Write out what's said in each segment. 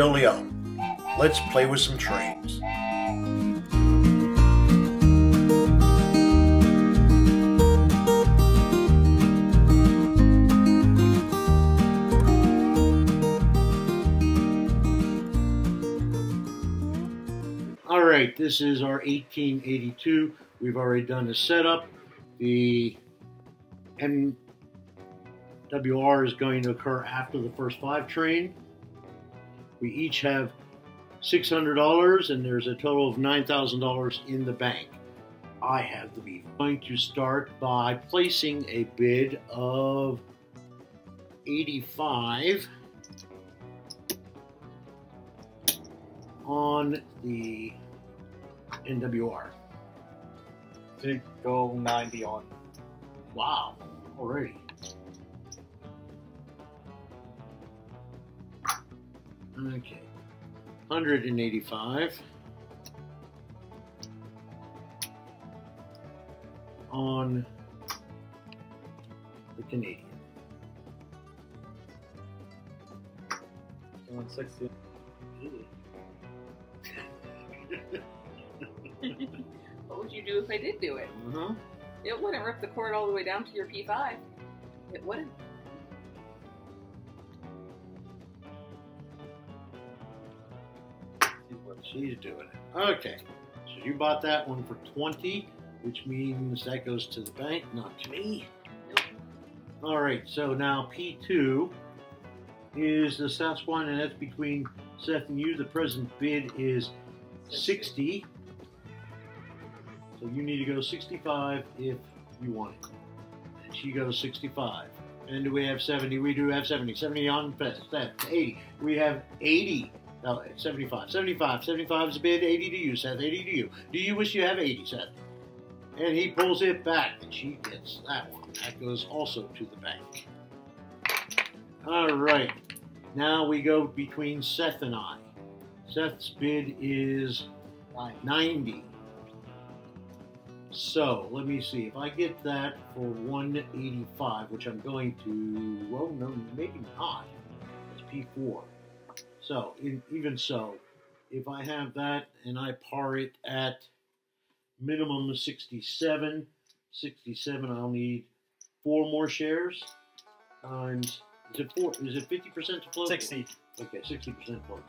Leone. Let's play with some trains. All right, this is our 1882. We've already done the setup. The NWR is going to occur after the first five train. We each have $600 and there's a total of $9,000 in the bank. I have the beef. I'm going to start by placing a bid of 85 on the NWR. To go 90 on. Wow, already. Okay, 185 on the Canadian. 160. What would you do if I did do it? Uh-huh. It wouldn't rip the cord all the way down to your P5. It wouldn't. What She's doing. Okay, so you bought that one for 20, which means that goes to the bank, not to me. All right, so now P2 is the South Swan, and that's between Seth and you. The present bid is 60. So you need to go 65 if you want it. And she goes 65. And do we have 70? We do have 70. 70 on Seth. 80. We have 80. No, 75. 75. 75 is a bid. 80 to you, Seth. 80 to you. Do you wish you have 80, Seth? And he pulls it back, and she gets that one. That goes also to the bank. All right. Now we go between Seth and I. Seth's bid is 90. So let me see. If I get that for 185, which I'm going to, well, no, maybe not. It's P4. So in, even so, if I have that and I par it at minimum 67, 67, I'll need four more shares times. Is it four? Is it 50% to float? 60. Okay, 60% float.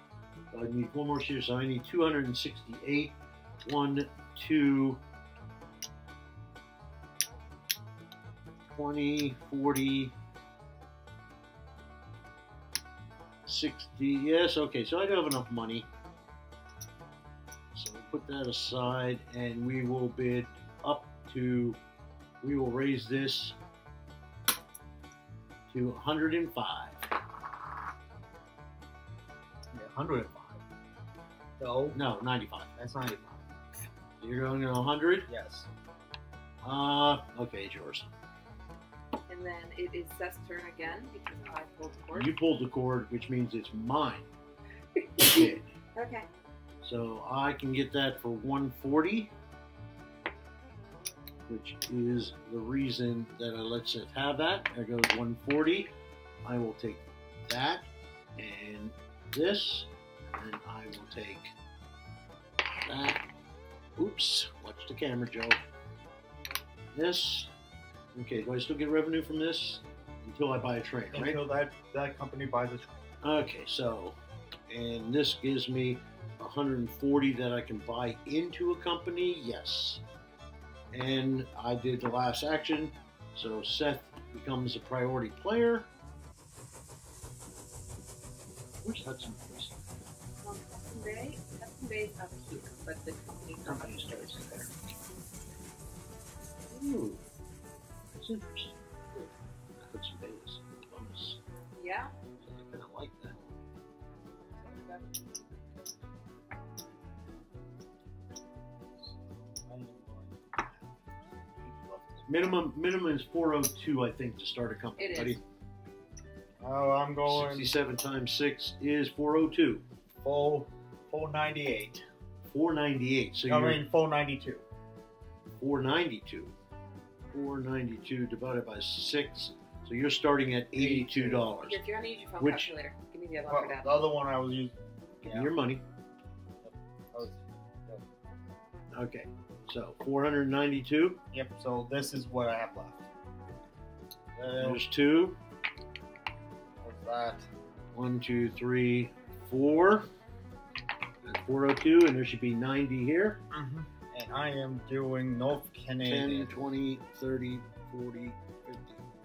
So I need four more shares, so I need 268. One, two, 20, 40, 60. Yes, okay, so I do have enough money. So we'll put that aside and we will bid up to, we will raise this to 105. Yeah, 105. No, No, 95. that's 95. You're going to 100? Yes. Uh, okay, it's yours. And then it is Seth's turn again because I pulled the cord. You pulled the cord, which means it's mine. Bid. Okay. So I can get that for 140, which is the reason that I let Seth have that. There goes 140. I will take that and this, and I will take that. Oops, watch the camera, Joe. This. Okay, do I still get revenue from this? Until I buy a train, right? Until that, that company buys a train. Okay, so, and this gives me 140 that I can buy into a company, yes. And I did the last action, so Seth becomes a priority player. Where's Hudson Place? Hudson Bay, Hudson Bay's up here, but the company Company starts there. Ooh, that's interesting. Hudson Bay is a bonus. Yeah. I kind of like that. Minimum minimum is 402, I think, to start a company. It is. buddy. Oh, I'm going 67 times 6 is 402. full, full 98. 498. So I you're mean, full 92. 492. 492 divided by 6. So you're starting at $82. If you're gonna use your phone Which- calculator, give me Yeah, one Well, for the other one I was using. Give me your money. Okay. So 492. Yep. So this is what I have left. Uh, There's two. what's that? One, two, three, four. That's 402, and there should be 90 here. And I am doing North 10, Canadian. 20, 30, 40, 50,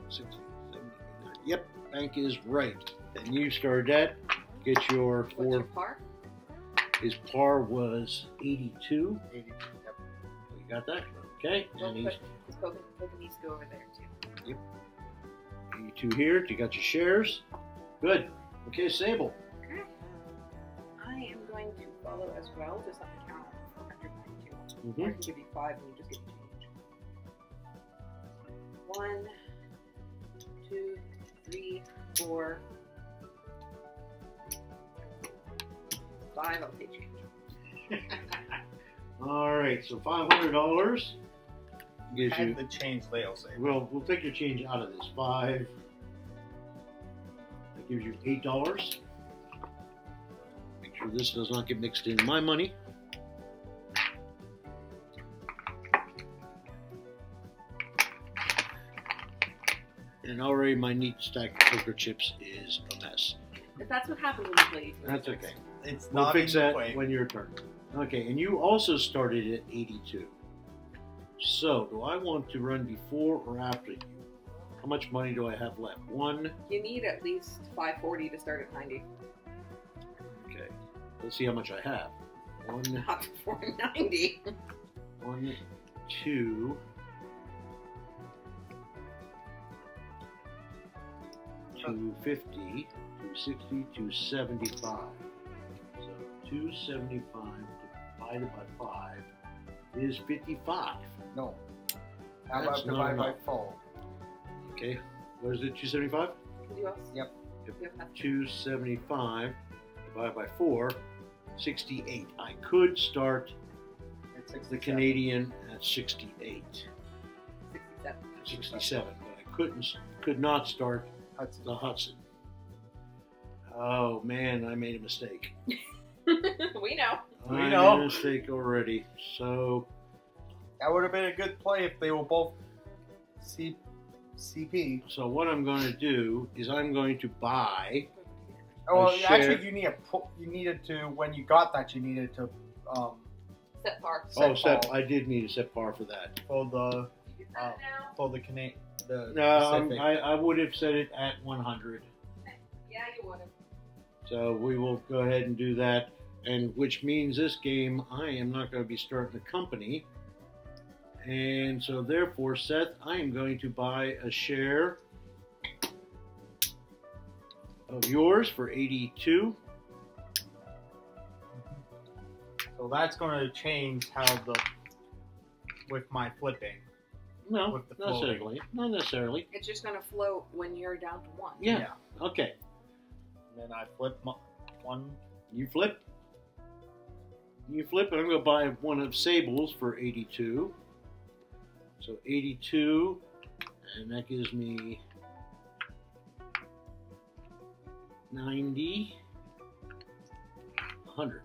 60, 70, 80. Yep, bank is right. And you started that. Get your What's four. your par? His par was 82. 80. Yep. You got that? Okay. Well, And he's put, just Kogan, Kogan needs to go over there too. Yep. 82 here. You got your shares. Good. Okay, Sable. Okay. I am going to follow as well. Does not count 492. Mm-hmm. Or I can give you five and you just get change. One, two, three, four, five. I'll take change. All right. So $500 gives Had you. the change they'll say. Well, we'll take your change out of this. Five. That gives you eight dollars. Make sure this does not get mixed in my money. And already my neat stack of poker chips is a mess. If that's what happens when you play. That's okay. It's We'll not fix that way. when your turn. Okay, and you also started at 82. So, do I want to run before or after you? How much money do I have left? One. You need at least 540 to start at 90. Okay. Let's see how much I have. One, Not 490. one, two. Two fifty, two sixty, two seventy-five. So two seventy-five divided by five is fifty-five. No. How That's about divided by four? Okay, what is it? Two seventy-five. You also, Yep. You have half- Two seventy-five divided by four, sixty-eight. I could start It's the Canadian at sixty-eight, 67. sixty-seven, but I couldn't, could not start Hudson. the Hudson. Oh man, I made a mistake. we know. We I know. made a mistake already. So That would have been a good play if they were both C- CP. so what I'm going to do is I'm going to buy. Oh, well, share. actually, you need a you needed to when you got that you needed to um Set par. Set oh, set, par. I did need a set par for that. for the You get that now? for the Cana- the No, I'm- Pacific. I, I would have set it at 100. Yeah, you would have. So we will go ahead and do that, and which means this game I am not going to be starting a company, and so therefore, Seth, I am going to buy a share of yours for 82. so that's going to change how the with my flipping. No, With the not necessarily. Not necessarily. It's just gonna float when you're down to one. Yeah. Okay. And then I flip my, one. You flip. You flip, and I'm going to buy one of Sable's for 82. So 82, and that gives me 90, 100.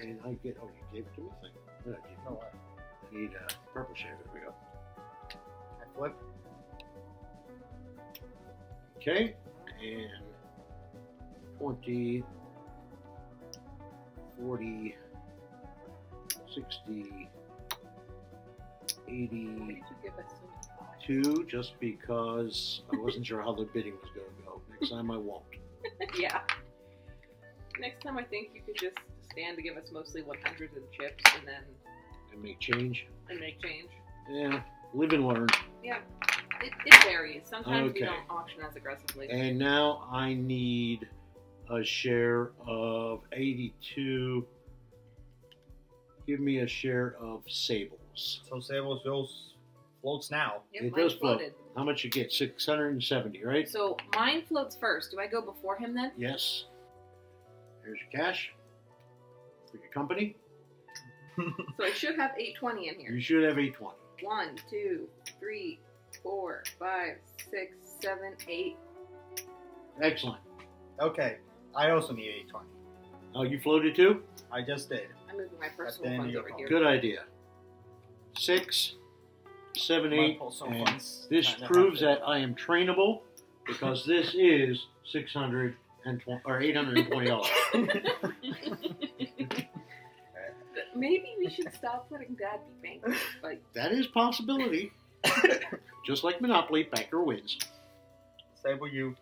And I get, oh, you gave it to me? Thank you. What did I give you? No, I, I need a purple shade. There we go. I flip. Okay, and 20, 40, 60, What 82, give us? so just because I wasn't sure how the bidding was going to go. Next time I won't. yeah. Next time, I think you could just stand to give us mostly 100s and chips, and then And make change. and make change. Yeah, live and learn. It, it varies. Sometimes Okay. we don't auction as aggressively. And now I need a share of 82. Give me a share of Sables. So Sables goes floats now. Yep, it does float. floated. How much you get? 670, right? So mine floats first. Do I go before him then? Yes. Here's your cash Pick company. so I should have 820 in here. You should have 820. 1, 2, 3, 4, 5, 6, 7, 8. Excellent. Okay. I also need 820. Oh, you floated too? I just did. I'm moving my personal funds over here. Good idea. Six, seven, eight, and this proves that I am trainable because this is 620 or $820. Maybe we should stop letting Dad be bankrupt. Like, that is possibility. Just like Monopoly, banker wins, to Sable you.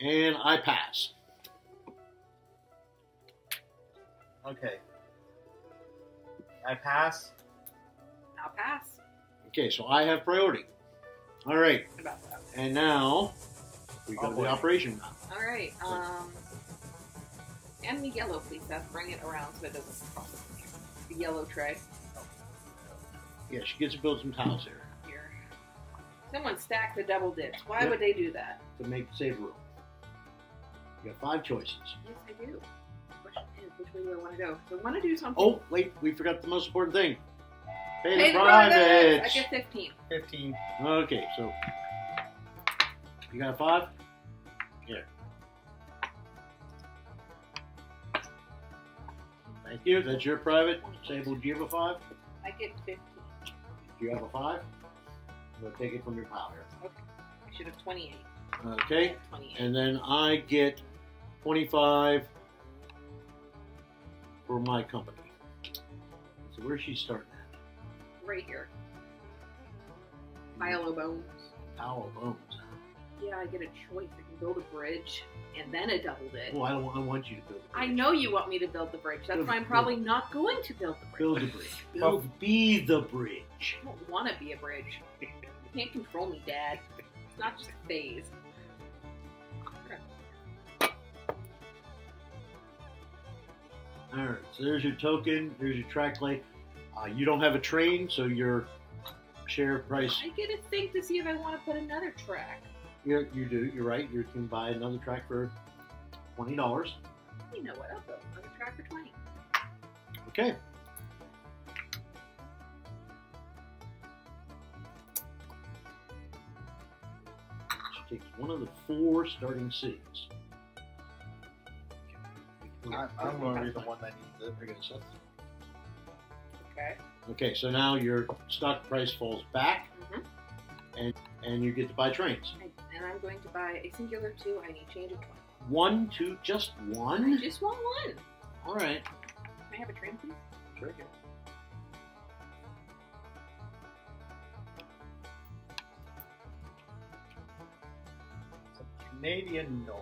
and I pass. Okay. I pass. I'll pass. Okay, so I have priority. All right, about that? and now we go Oh, to boy. the operation map. All right. Um, and the yellow, please, Seth. Bring it around so it doesn't cross up. The yellow tray Yeah, she gets to build some tiles here here. Someone stacked the double dips. Why Yep. would they do that? to make save room. You got five choices. Yes, I do. Question is, which way do I want to go? So I want to do something. Oh, wait, we forgot the most important thing. Pay, Pay the the privates! privates. I get 15. Fifteen. Okay, so you got a five? Thank you. That's your private. Sable, do you have a five? I get 15. Do you have a five? I'm going to take it from your pile here. Okay. I should have 28. Okay, 28. and then I get 25 for my company. So where's she starting at? right here. Pile of bones. Pile of bones. Yeah, I get a choice. I can build a bridge and then it doubled it. Well, I don't. I want you to build. The I know you want me to build the bridge. That's Build- why I'm probably not going to build the bridge. Build the bridge. Build. Be the bridge. I don't want to be a bridge. You can't control me, Dad. It's not just a phase. All right. So there's your token. There's your track light. Uh, you don't have a train, so your share price. I get to think to see if I want to put another track. You, you do. You're right. You can buy another track for twenty dollars. You know what? I'll build another track for 20. Okay. She takes one of the four starting cities. I, I'm going to be the one that needs it. We're gonna Okay. Okay, so now your stock price falls back, hmm and you get to buy trains. And I'm going to buy a singular two. I need change of 20. One, two, just I one. just want one. All right. Can I have a train, please? Sure. It's a Canadian no.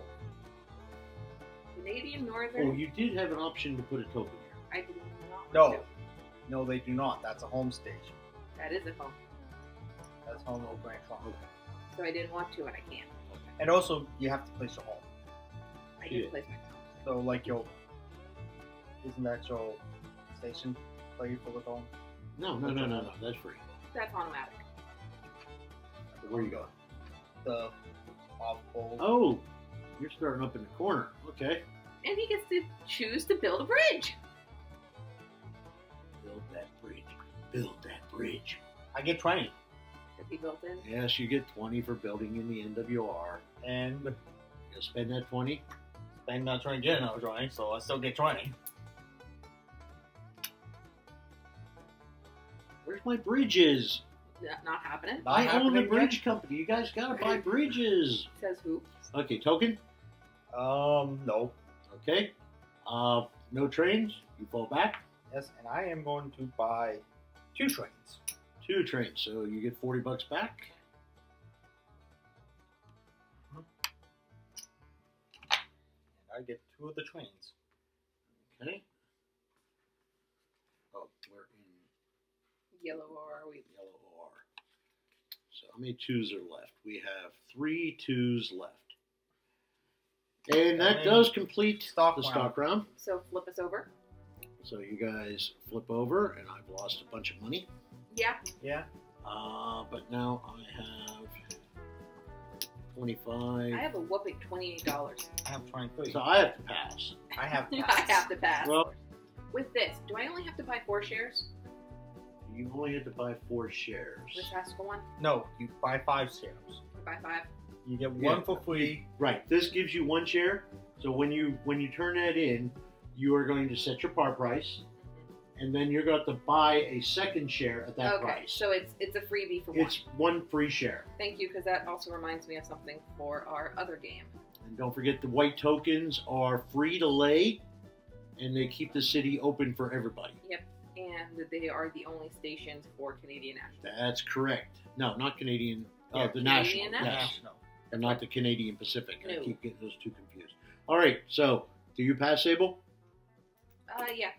Canadian Northern. Oh, you did have an option to put a token here. I did not. No. want No, they do not. That's a home station. That is a home. That's home of Grand Trunk. So I didn't want to, and I can't. And also, you have to place your home. I Yeah. place my home. So, like your, isn't that your station play for the home? No, no, no, no, no. That's free. That's automatic. Where you going? The off pole. Oh, you're starting up in the corner. Okay. And he gets to choose to build a bridge. Build that bridge. Build that bridge. I get 20. That he built in. Yes, you get 20 for building in the NWR. And You'll spend that 20. Spend that not trying to get another 20, so I still get 20. Where's my bridges? Not, not happening. Not I own a happening yet? bridge company. You guys gotta buy bridges. Says who? Okay, token. Um, no. Okay. Uh, no trains. You fall back. Yes, and I am going to buy two trains. Two trains, so you get 40 bucks back. I get two of the trains. Okay. Oh, we're in Yellow or we? yellow OR. So how many twos are left? We have three twos left. And that And does complete stock the round. stock round. So flip us over. So you guys flip over, and I've lost a bunch of money. Yeah. Yeah. Uh, but now I have 25. I have a whooping twenty-eight dollars. I have 23. so I have to pass. I have I pass. have to pass. Well- With this, do I only have to buy four shares? you only had to buy four shares. This Haskell one? No, you buy five shares. Buy five. You get Yeah. one for free. Right. This gives you one share. So when you when you turn that in, you are going to set your par price, and then you're going to to buy a second share at that okay, price. so it's it's a freebie for one. It's one free share. Thank you, because that also reminds me of something for our other game. And don't forget the white tokens are free to lay, and they keep the city open for everybody. Yep, and they are the only stations for Canadian National. That's correct. No, not Canadian. Yeah, uh, the Canadian national. Yes. National. and not the Canadian Pacific. I keep getting those two confused. All right, so do you pass, Sable? Uh, yeah.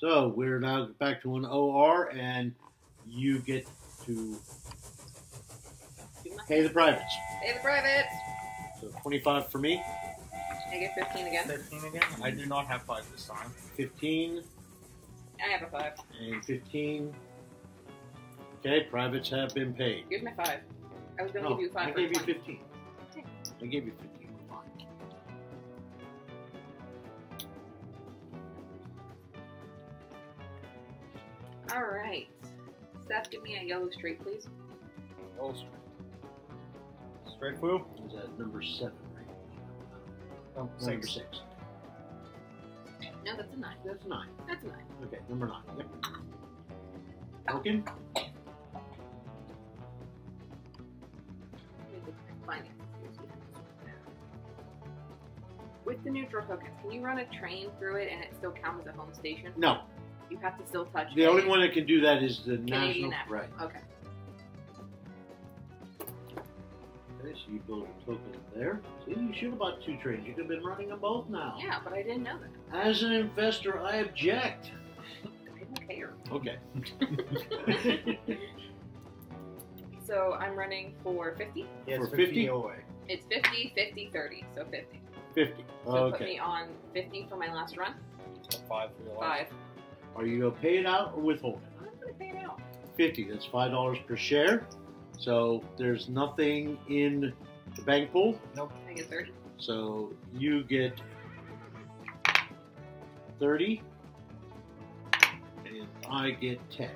So we're now back to an OR, and you get to pay the privates. Pay the privates. So 25 for me, I get 15 again. 15 again? I do not have five this time. 15, I have a five. and 15. Okay, privates have been paid. Here's my five. I was going to No, give you five I for gave you 20. 15. I gave you 15. All right. Seth, give me a yellow straight, please. Oh, straight. Straight through? Is that number seven, right? No, Number six. six. No, that's a nine. That's nine. That's a nine. Okay, number nine. Yep. Token. Let me look at my finances. With the neutral tokens, can you run a train through it and it still count as a home station? No, You have to still touch the a- only one that can do that is the Canadian national. National. Right. Okay. Okay, so you build a token there. See, you should have bought two trains. You could have been running them both now. Yeah, but I didn't know that. As an investor, I object. I don't care. Okay. So I'm running for 50. Yes, For 50 50? away. It's 50, 50, 30. So 50. 50. So put me on 50 for my last run. Five for your life. Five. Are you going to pay it out or withhold it? I'm going to pay it out. 50. That's $5 per share. So there's nothing in the bank pool. Nope. I get 30. So you get 30. And I get 10.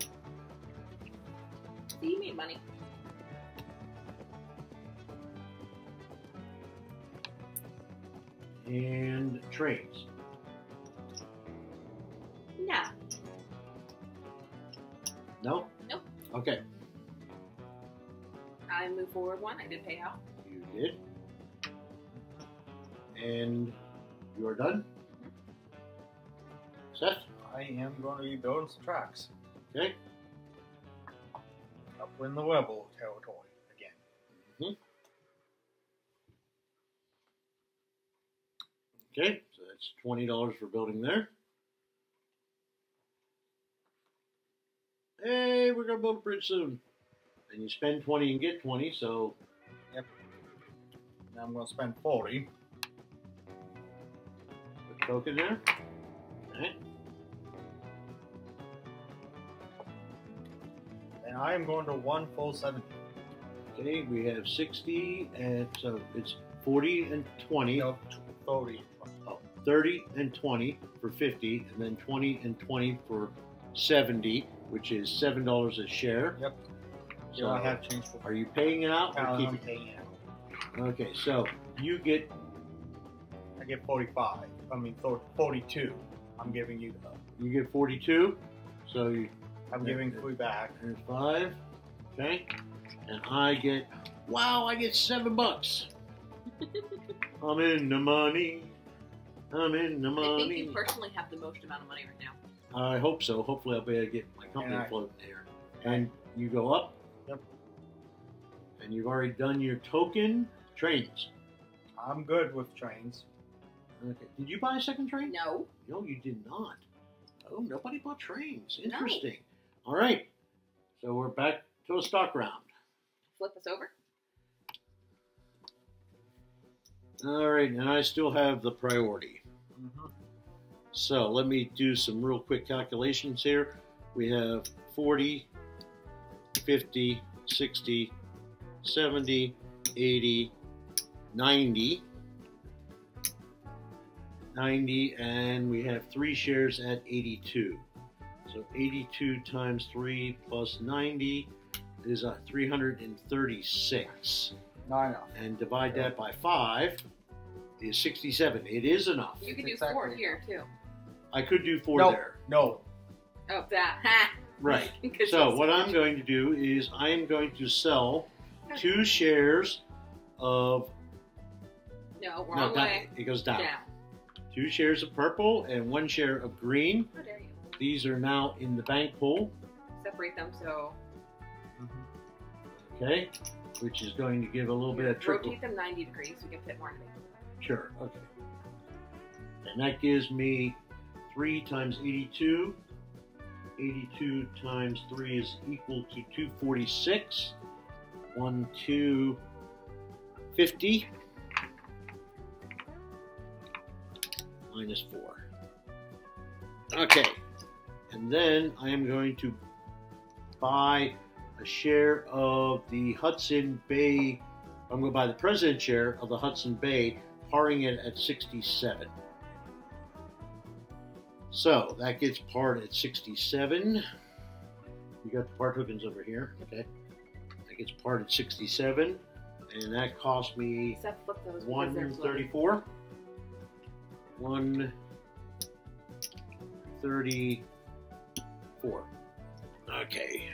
So you made money. And trains. Yeah. No? Nope. Okay. I move forward one. I did pay out. You did. And you are done? Seth? I am going to be building some tracks. Okay. Up in the Rebel territory again. Hmm. Okay, so that's twenty dollars for building there. Hey, we're gonna build a bridge soon. And you spend twenty and get twenty, so Now I'm going to spend 40. put token there. Okay. And I am going to one full 70. Okay, we have sixty and so it's forty and twenty. No, 30. Oh, 30 and 20 for 50, and then 20 and 20 for 70, which is $7 a share. Yep. So, So I have change for are you paying it out or pound I'm keeping paying out. it? Okay, so you get, I get 45. I mean, 42. I'm giving you the. you get 42, so you, I'm giving three back. there's five, okay, and I get, wow, I get seven bucks. I'm in the money. I'm in the money. I think money. you personally have the most amount of money right now. I hope so. Hopefully, I'll be able to get my company I- floating here. And you go up. Yep. And you've already done your token trains. I'm good with trains. Okay. Did you buy a second train? No. No, you did not. Oh, nobody bought trains. No. Interesting. All right. So we're back to a stock round. Flip us over. All right, and I still have the priority. Mm-hmm. So let me do some real quick calculations here. We have 40, 50, 60, 70, 80, 90, 90, and we have three shares at 82. So 82 times 3 plus 90 is uh, a 336. Not enough. And divide that by 5 is 67. It is enough. You can do Exactly. four here too. I could do 4 Nope. there. No. Oh, that. Right. So what I'm going to do is I am going to sell two shares of No, no, wrong down- way. it goes down. Down. Two shares of purple and one share of green. How dare you? These are now in the bank pool. Separate them so. Mm-hmm. Okay, which is going to give a little bit of trickle. Rotate them 90 degrees so we can fit more in the bank. Sure. Okay. And that gives me three times 82. 82 times 3 is equal to 246. 1, 2, 50. Minus 4. Okay. And then I am going to buy a share of the Hudson Bay. I'm going to buy the president share of the Hudson Bay, paring it at 67. So that gets part at 67. You got the part tokens over here. Okay. That gets part at 67. And that cost me Seth, flip those because they're floating. 134. 134. Okay.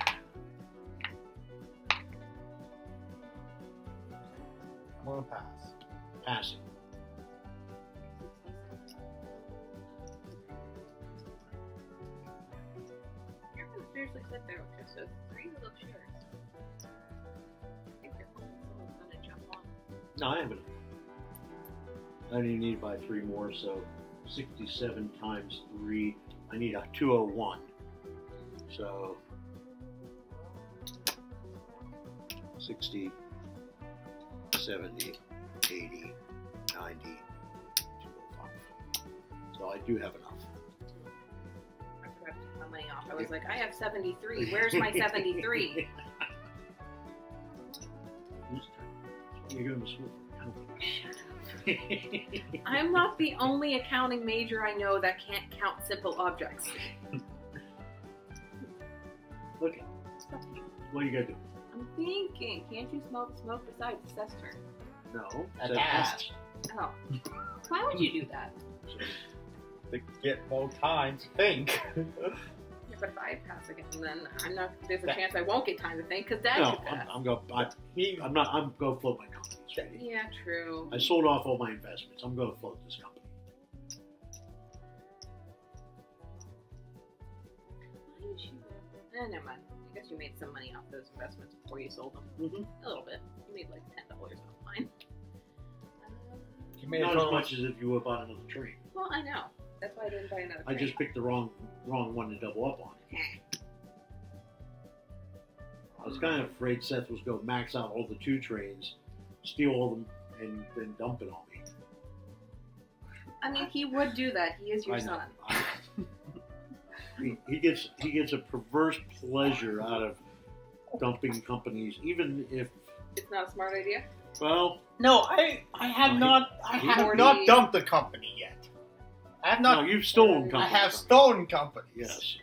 I'm gonna pass. Passing. Seriously sit there with just those three little chairs. I think phone's gonna jump on. No, I have enough. I only need to buy three more, so 67 times 3, I need a 201. So 60, 70, 80, 90, 205. So I do have enough. Money off. I was like, I have 73. Where's my 73? You're going to school. I'm not the only accounting major I know that can't count simple objects. Look, what are you going to do? I'm thinking, can't you smell the smoke besides the cester? No. A said dash. Oh. Why would you do that? To get more time to think. Yeah, but if I pass again, then I'm not. There's a That- chance I won't get time to think because Dad No, I'm. I'm going. I, he, I'm not. I'm going to float my company. sweetie. yeah, true. I sold off all my investments. I'm going to float this company. Why did you? Eh, never mind. I guess you made some money off those investments before you sold them. Mm-hmm. A little bit. You made like ten dollars off mine. he made Not as much as if you would have bought another train. Well, I know. That's why I didn't buy another. I just picked the wrong wrong one to double up on. I was kind of afraid Seth was going to max out all the two trains, steal all them, and then dump it on me. I mean, he would do that. He is your I know. son. I- he, he gets he gets a perverse pleasure out of dumping companies, even if It's not a smart idea. well, No, I I have uh, not I have Forty- not dumped the company yet. I have no, you've stolen I I have stolen companies. Yes.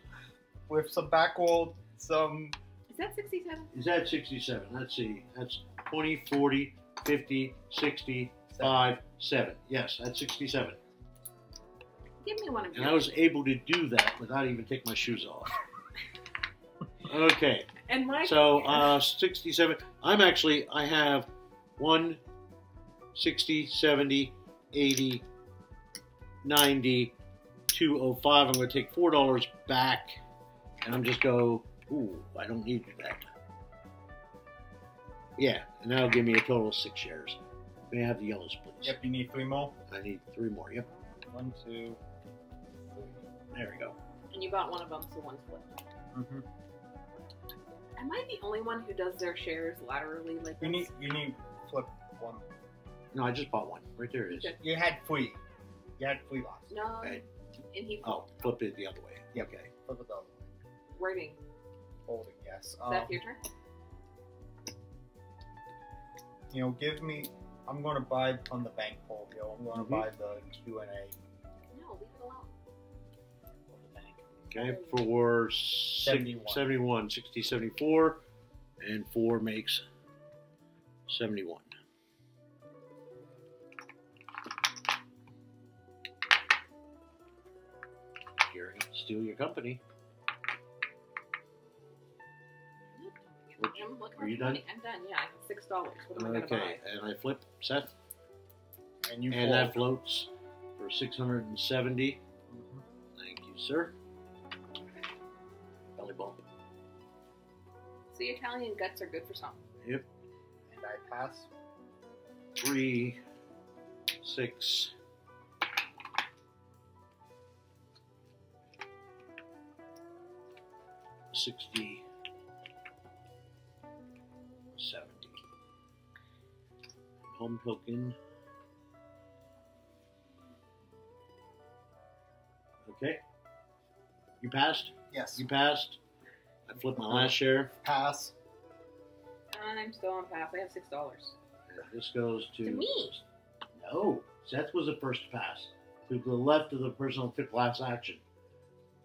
With some backroll, some Is that sixty-seven? Is that 67? Let's see. That's 20, 40, 50, 60, 5, 7. Yes, that's 67. Give me one of And I was able to do that without even taking my shoes off. Okay, And my so uh, 67. I'm actually, I have 1, 60, 70, 80, 90, 205. I'm going to take $4 back and I'm just go, ooh, I don't need that. Yeah, and that'll give me a total of six shares. May I have the yellows, please? Yep, you need three more. I need three more. Yep, One, two, three. there we go. and you bought one of them, so one's flipped. Mm-hmm. Am I the only one who does their shares laterally like You this? need you need flip one. No, I just bought one. Right there it is. Okay. You had three. You we lost. No, Okay. and he Oh, flip it the other way. Yep. Okay. Flip it the other way. wording. Holding, yes. Is Um, that your turn? you know, give me. I'm going to buy from the bank folio. I'm going to Mhm. buy the Q and A No, leave it alone. the bank. Okay, for six- 71. 71, 60, 74, and 4 makes 71. Steal your company. Which- I'm looking are you done? money. I'm done. Yeah, I have six dollars. What am I gonna Okay, and I flip Seth, And you and fold. that floats for 670. Mhm. Thank you, sir. Belly bump. buy? See, Italian guts are good for something. Yep. And I pass. three, six, sixty, seventy. Home token. Okay. You passed? Yes. You passed? I flipped my last share. pass. I'm still on pass. I have six dollars. This goes to, To me. No, Seth was the first to pass. To the left of the person who took last action.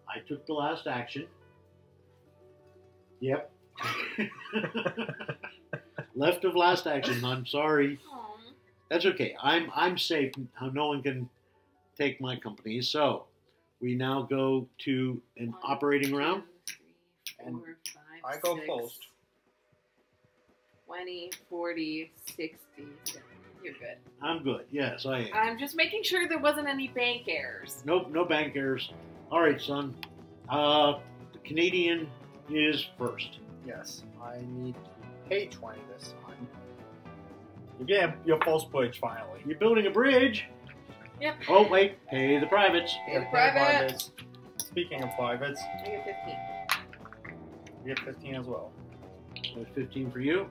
I took the last action. Yep. left of last action. I'm sorry. Aw. That's okay. I'm I'm safe. No one can take my company. So we now go to an One, operating round. two, three, And five, I go six, first. 20, 40, 60. 70. You're good. I'm good. Yes, I am. I'm just making sure there wasn't any bank errors. Nope, no bank errors. All right, son. Uh, the Canadian is first. Yes. I need to pay 20 this time. You get your first bridge finally. You're building a bridge. Yep. Oh wait, pay the privates. Pay the private. privates. Speaking of privates, I get 15. you get 15 as well. There's 15 for you.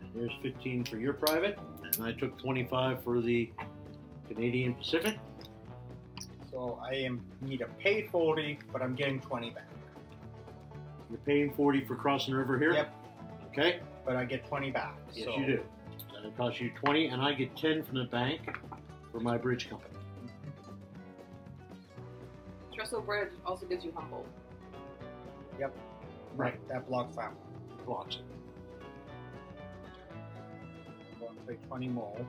And there's 15 for your private. And I took 25 for the Canadian Pacific. So I am need to pay 40, but I'm getting 20 back. You're paying 40 for crossing the river here. Yep. Okay. But I get 20 back. Yes, so you do. That costs you 20, and I get 10 from the bank for my bridge company. Trestle Bridge also gives you humble. Yep. Right, that blocks that one. Blocks it. I'm going to pay 20 more.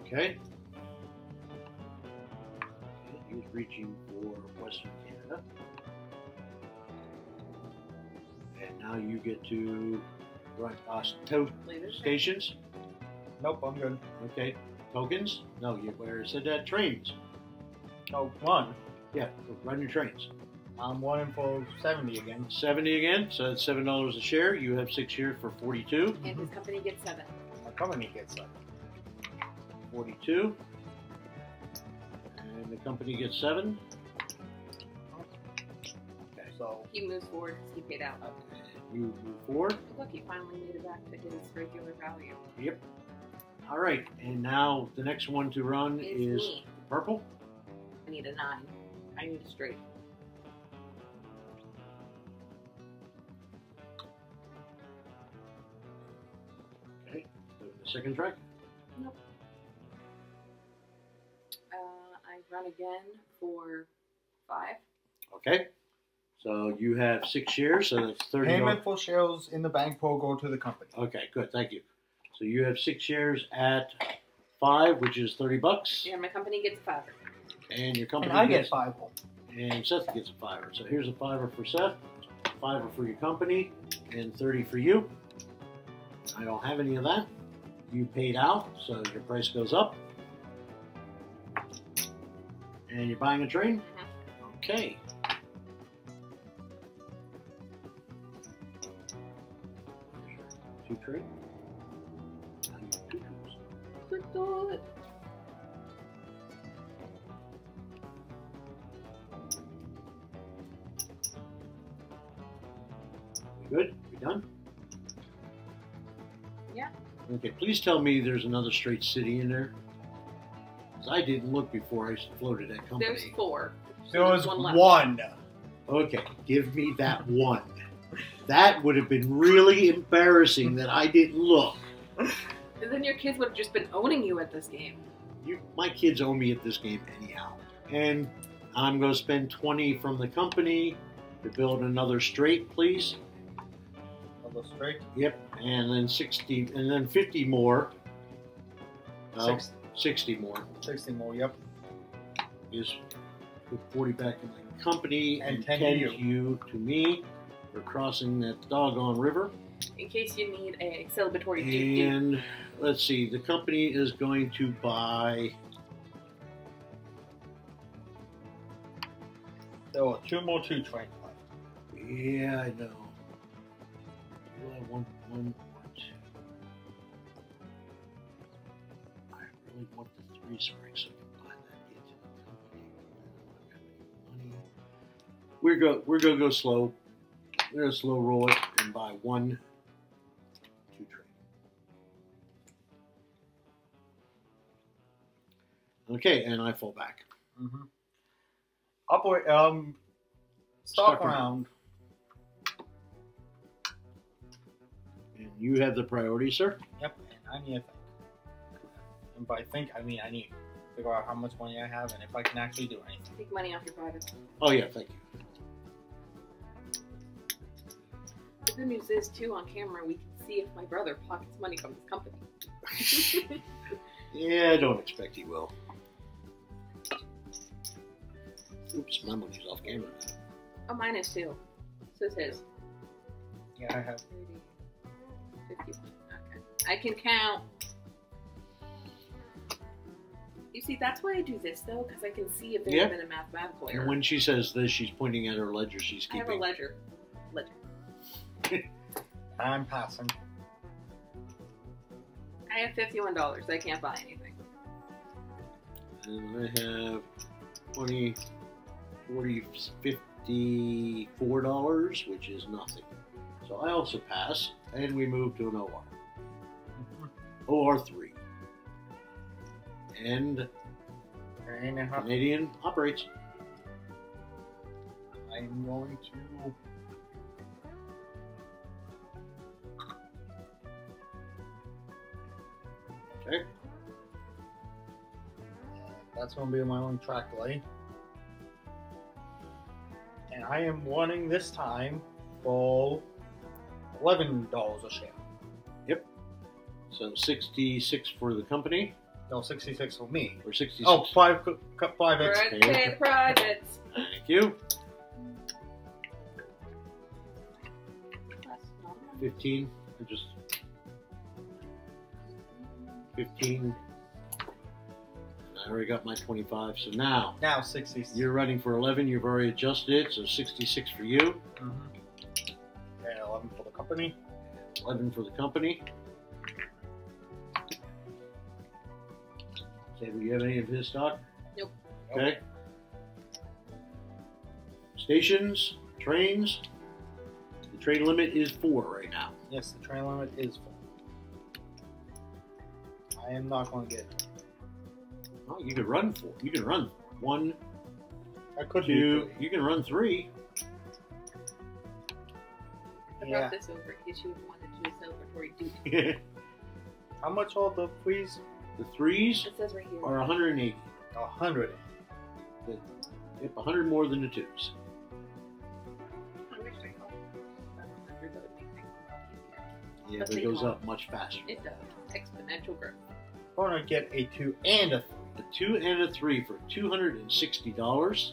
Okay. He's reaching for Western Canada. And now you get to run uh, to Later. stations. Nope, I'm good. Okay. Tokens? No, you where it said that trains. Oh, one. Yeah, run your trains. I'm running for 70 again. 70 again, so that's seven dollars a share. You have six shares for 42. And his company gets seven. My company gets that. 42. And the company gets seven. Okay, So He moves forward because he paid out. You move forward. Look, he finally made it back to his regular value. Yep. All right, and now the next one to run It's is me. purple. I need a nine. I need a straight. Okay, go to the second track. Uh, run again for five. Okay, so you have six shares, so that's thirty. payment for shares in the bank will go to the company. Okay, good, thank you. So you have six shares at five, which is thirty bucks, Yeah, my company gets a five. and your company And I get gets, five and Seth gets a fiver. So here's a fiver for Seth, fiver for your company, and thirty for you. I don't have any of that. You paid out, so your price goes up. And you're buying a train? Mm-hmm. Okay. Two train? Now you have two. Good. We good? We done? Yeah. Okay, please tell me there's another straight city in there. 'Cause I didn't look before I floated that company. There's four. There was one left. one. Okay, give me that one. That would have been really embarrassing that I didn't look. And then your kids would have just been owning you at this game. you, my kids owe me at this game anyhow. And I'm going to spend 20 from the company to build another straight, please. Another straight. Yep. And then 60, and then 50 more. Six, 60 more 60 more. Yep. is put 40 back in the company And and, 10 10, to you. to you to me for crossing that doggone river. In case you need a celebratory doo doo. And let's see, the company is going to buy. There were two more two trains left. Yeah, I know. Do I want one spring so I can buy that into the company. I don't have money. We're go. We're gonna go slow. We're gonna slow roll it and buy one, two train. Okay, and I fall back. Mm-hmm. Operate. Um. Stock Stock round. And you have the priority, sir. Yep. And I need to think. And by think, I mean I need to figure out how much money I have and if I can actually do anything. Take money off your private. Oh yeah, thank you. The good news is, too, on camera, we can see if my brother pockets money from his company. Yeah, I don't expect he will. Oops, my money's off camera. oh, mine is too. So is his. Yeah, I have. 30, 51. Okay. I can count. You see, that's why I do this, though, because I can see if there's Yeah. been a mathematical And when she says this, she's pointing at her ledger she's keeping. I have a ledger. Ledger. I'm passing. I have $51. I can't buy anything. And I have 20, 40, 54 dollars, which is nothing. So I also pass, and we move to an OR. Mm-hmm. OR three. And And I have- Canadian operates. I'm going to. Okay. That's going to be my own track delay. And I am wanting this time for eleven dollars a share. Yep. So 66 for the company, No, sixty-six for me. or 66. Oh, five, co- co- five extra. Okay, privates. Thank you. That's not enough. 15. I just 15. I already got my 25. So now Now 66. you're running for 11. You've already adjusted it. So 66 for you, Mhm. And eleven for the company. 11 for the company. Okay, do you have any of his stock? Nope. Okay. Stations, trains. The train limit is four right now. Yes, the train limit is four. I am not going to get. Oh, you can run four. You can run one, I could two. You can run three. I Yeah. brought this over in case you wanted to do celebratory duty. the How much all the please? Threes It says right here. are 180. A hundred. Yep, 100 more than the twos. I wish I called it 700, that would make things a lot easier. Yeah, But but it goes up much faster. It does. Exponential growth. I'm going to get a two and a three. A two and a three for $260.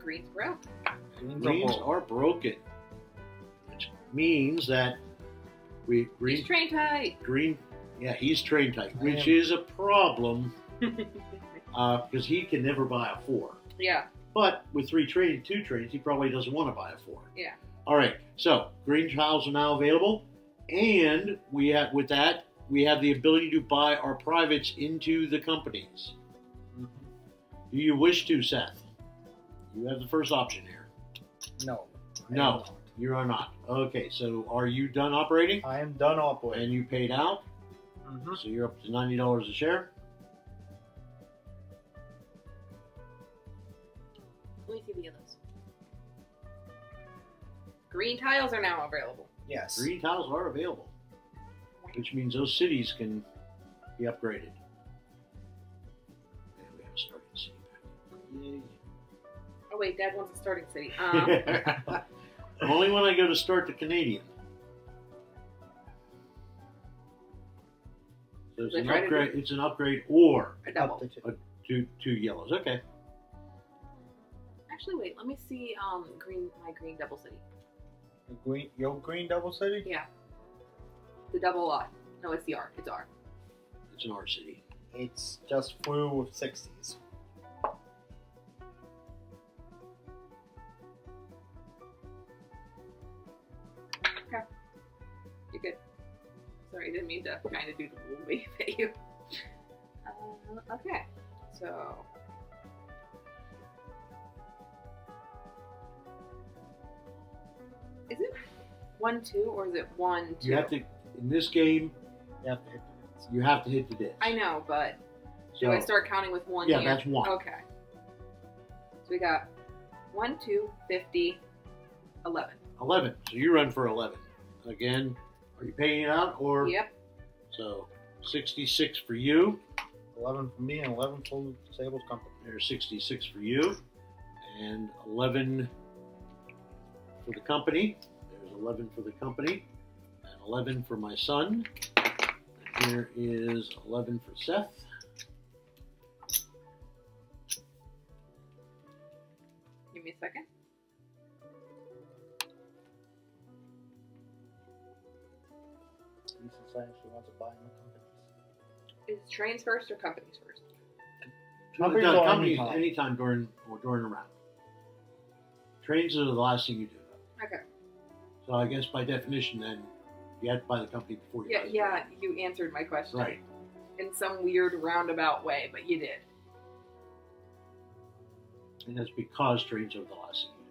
Greens grow. Greens are Greens are broken, which means that we He's green train tight. green. Yeah, he's train tight, I which am. is a problem uh, because he can never buy a four. yeah. But with three trains, two trains, he probably doesn't want to buy a four. Yeah. All right. So green tiles are now available, and we have with that we have the ability to buy our privates into the companies. Do you wish to, Seth? You have the first option here. No. I No. You are not. Okay. So are you done operating? I am done operating. And you paid out, Mhm. so you're up to ninety dollars a share. Let me see the others. Green tiles are now available. Yes. Green tiles are available, which means those cities can be upgraded. Yay. Oh wait, Dad wants a starting city. Um, Only when I go to start the Canadian. So it's an try upgrade. It's an upgrade or a double. Up to two. two two yellows. Okay. Actually, wait. Let me see. Um, green. My green double city. The green, your green double city? Yeah. The double lot. No, it's the R. It's R. It's an R city. It's just flew with 60s. Okay. You're good. Didn't mean to kind of do the little wave at you. Uh, okay, so. Is it one two or is it one two? You have to in this game. You have to hit the You have to hit the disc. I know, but So, do I start counting with one Yeah, here? that's one. Okay. So we got one, two, fifty, eleven. Eleven. So you run for eleven. Again, are you paying it out or? Yep. So sixty-six for you. 11 for me and 11 for Sable's company. There's 66 for you, and 11 for the company. There's 11 for the company, and 11 for my son. And here is 11 for Seth. Give me a second. Lisa says she wants to buy in the companies. Is trains first or companies first? Companies No, companies anytime? anytime during or during a round. Trains are the last thing you do. Okay. So I guess by definition, then you have to buy the company before you. Yeah, buy yeah. You answered my question. Right. In some weird roundabout way, but you did. And that's because trains are the last thing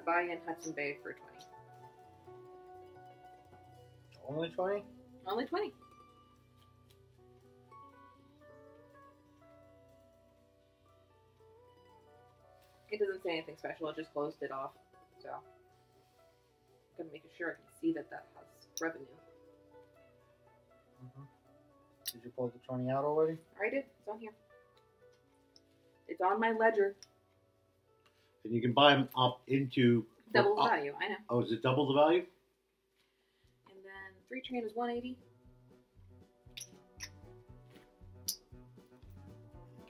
To buy in Hudson Bay for twenty. Only 20? Only twenty. It doesn't say anything special. It just closed it off. So, I'm gonna make sure I can see that that has revenue. hmm Did you pull the 20 out already? I did. It's on here. It's on my ledger. And you can buy them up into Double the up- value. I know. Oh, is it double the value? And then three train is 180.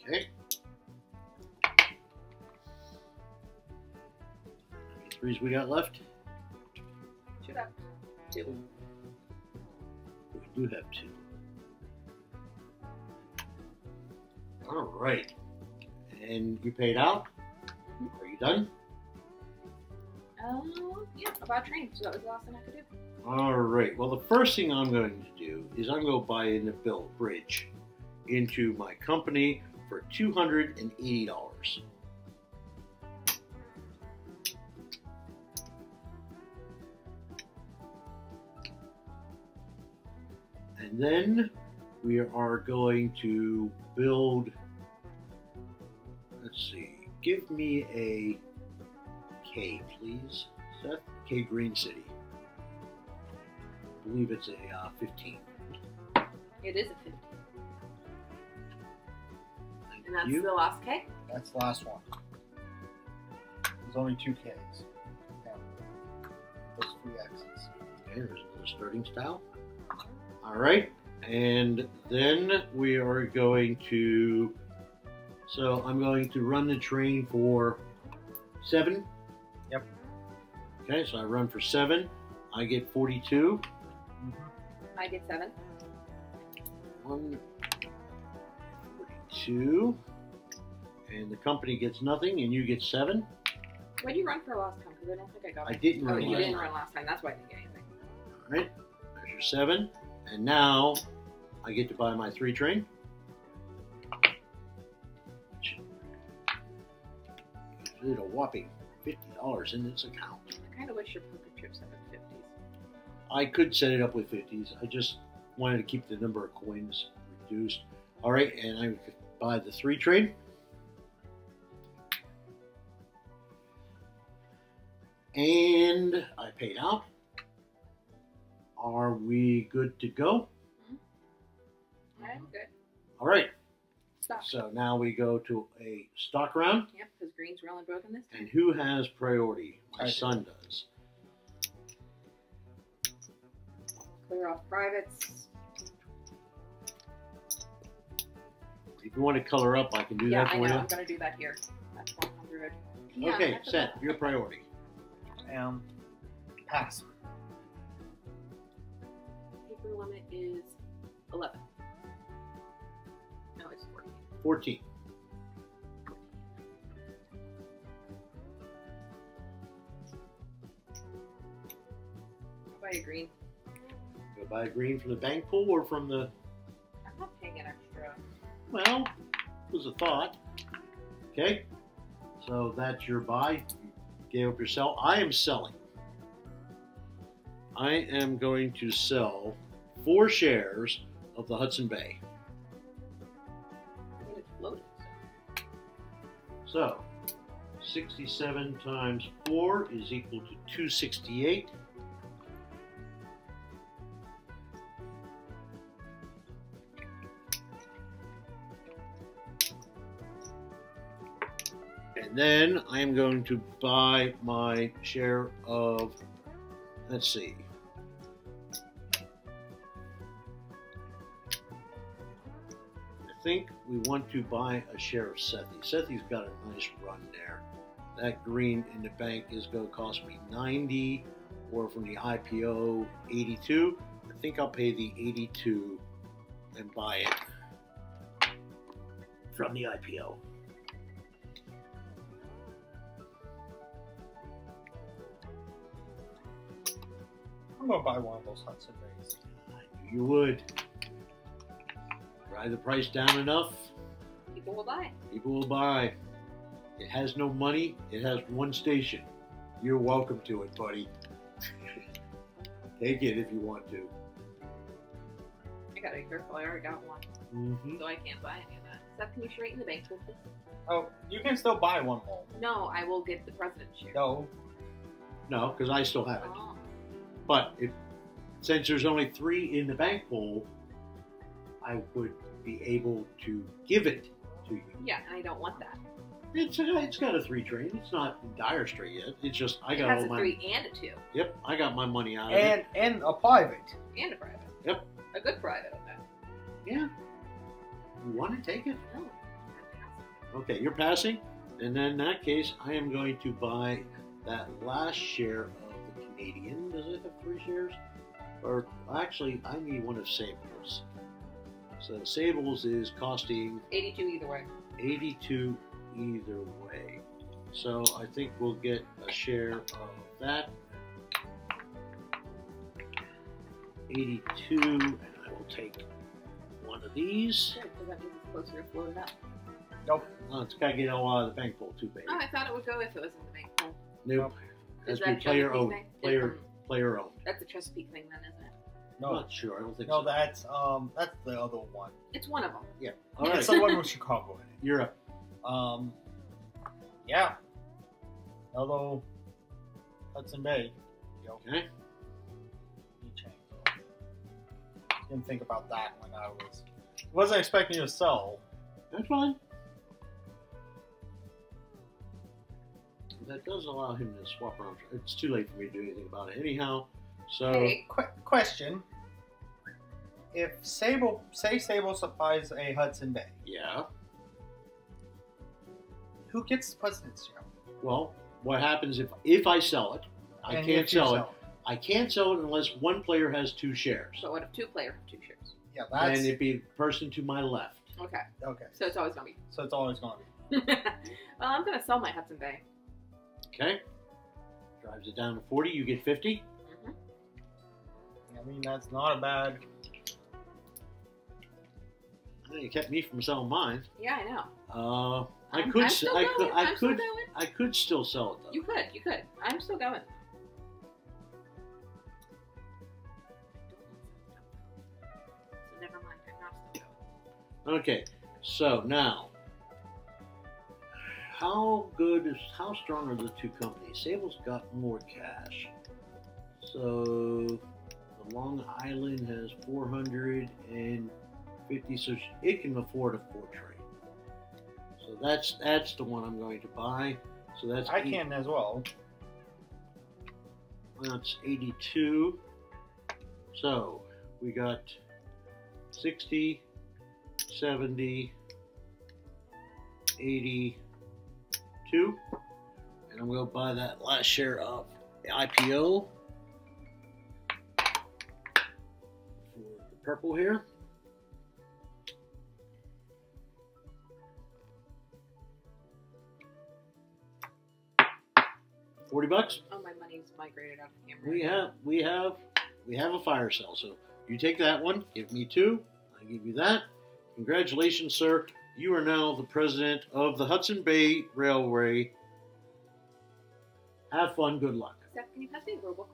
Okay. How many threes we got left? Up. Two. We do have two. All right. And you paid out? Are you done? Oh, yeah. About train. So that was the last thing I could do. All right. Well, the first thing I'm going to do is I'm going to buy in the bill bridge into my company for two hundred and eighty dollars. And then we are going to build. Let's see. Give me a K, please, Seth. K Green City. I believe it's a uh, 15. It is a 15. Thank And that's you. the last K? That's the last one. There's only two Ks. Yeah. Those three X's. Okay, there's another starting style. All right, and then we are going to. So I'm going to run the train for seven. Yep. Okay, so I run for seven. I get 42. I get seven. One, 42. And the company gets nothing, and you get seven. Why'd you run for last time? Because I don't think I got I it. didn't Oh, run you last didn't time. run last time. That's why I didn't get anything. All right, there's your seven, and now I get to buy my three train. Did a whopping fifty dollars in its account. I kind of wish your poker chips had been 50s. I could set it up with fifties. I just wanted to keep the number of coins reduced. All right, and I could buy the three trade. And I paid out. Are we good to go? Mm-hmm. I'm good. All right. Stop. So now we go to a stock round. Yep, because green's really broken this time. And who has priority? My I do. son does. Clear off privates. If you want to color up, I can do yeah, that I for know. you. I'm gonna do that here. That's 100. Yeah, okay, that's Seth, your priority. Um, pass. Paper limit is 11. No, it's 14. 14. Buy a green. Go buy a green from the bank pool or from the. I'm not paying an extra. Well, it was a thought. Okay, so that's your buy. You gave up your sell. I am selling. I am going to sell four shares of the Hudson Bay. So, So. 67 times 4 is equal to 268. And then I am going to buy my share of, let's see, think we want to buy a share of Sethi. Sethi's got a nice run there. That green in the bank is going to cost me 90 or from the IPO 82. I think I'll pay the 82 and buy it from the IPO. I'm gonna buy one of those Hudson Bays. You would. Drive the price down enough, People will buy. people will buy. It has no money, it has one station. You're welcome to it, buddy. Take it if you want to. I gotta be careful. I already got one. Mm-hmm. So I can't buy any of that. Seth, can you straighten the bank, please? Oh, you can still buy one more. No, I will get the president's share. No, No, because I still have it. Oh. But if since there's only three in the bank pool, I would be able to give it to you. Yeah, and I don't want that. It's it's got a three train. It's not in dire strait yet. It's just I it got has all a my three and a two, yep. I got my money out of and it. and a private. and a private. Yep. A good private of that. Yeah. You want to take it? No. Okay, you're passing. And then in that case, I am going to buy that last share of the Canadian. Does it have three shares? Or actually, I need one of Sable's. So Sable's is costing 82 either way. 82 either way. So I think we'll get a share of that. 82, and I will take one of these. Good, because that means it's closer to floating up. Nope. Oh, it's got to get all out of the bank pool too, baby. Oh, I thought it would go if it was in the bank pool. Nope. Is Has to that player Chesapeake owned. Player, player owned. That's a Chesapeake thing, then, isn't it? I'm No, not sure. I don't think no, so. that's um, that's the other one. It's one of them. Yeah. All right, It's the one with Chicago in it. you're. Um, yeah. Hello, Hudson Bay. Yo, Okay. you change. Didn't think about that when I was. Wasn't expecting you to sell. That's fine. That does allow him to swap around. It's too late for me to do anything about it anyhow. So Hey, Qu- question: If Sable, say Sable supplies a Hudson Bay, yeah. who gets the president's share? Well, what happens if if I sell it? I And can't if you sell it. I can't sell it unless one player has two shares. so what if two player have two shares? Yeah, that's and it'd be the person to my left. Okay, okay. so it's always gonna be. So it's always going to be. well, I'm gonna sell my Hudson Bay. Okay. Drives it down to 40. You get 50. hmm I mean, that's not a bad. It kept me from selling mine. Yeah, I know. Uh, I I'm- could. I'm still I going. could. I I'm still could. going. I could still sell it though. You could. You could. I'm still going. So never mind. I'm not still going. Okay, so now, how good is how strong are the two companies? Sable's got more cash, so the Long Island has 450, so it can afford a four train. So that's that's the one I'm going to buy. So that's I eight- can as well. That's 82. So we got 60, 70, 82. And I'm going to buy that last share of the IPO for the purple here. Forty bucks. Oh, my money's migrated out of camera. We have we have we have a fire sale. So you take that one, give me two, I give you that. Congratulations, sir. You are now the president of the Hudson Bay Railway. Have fun, good luck. Steph, can you pass me a rule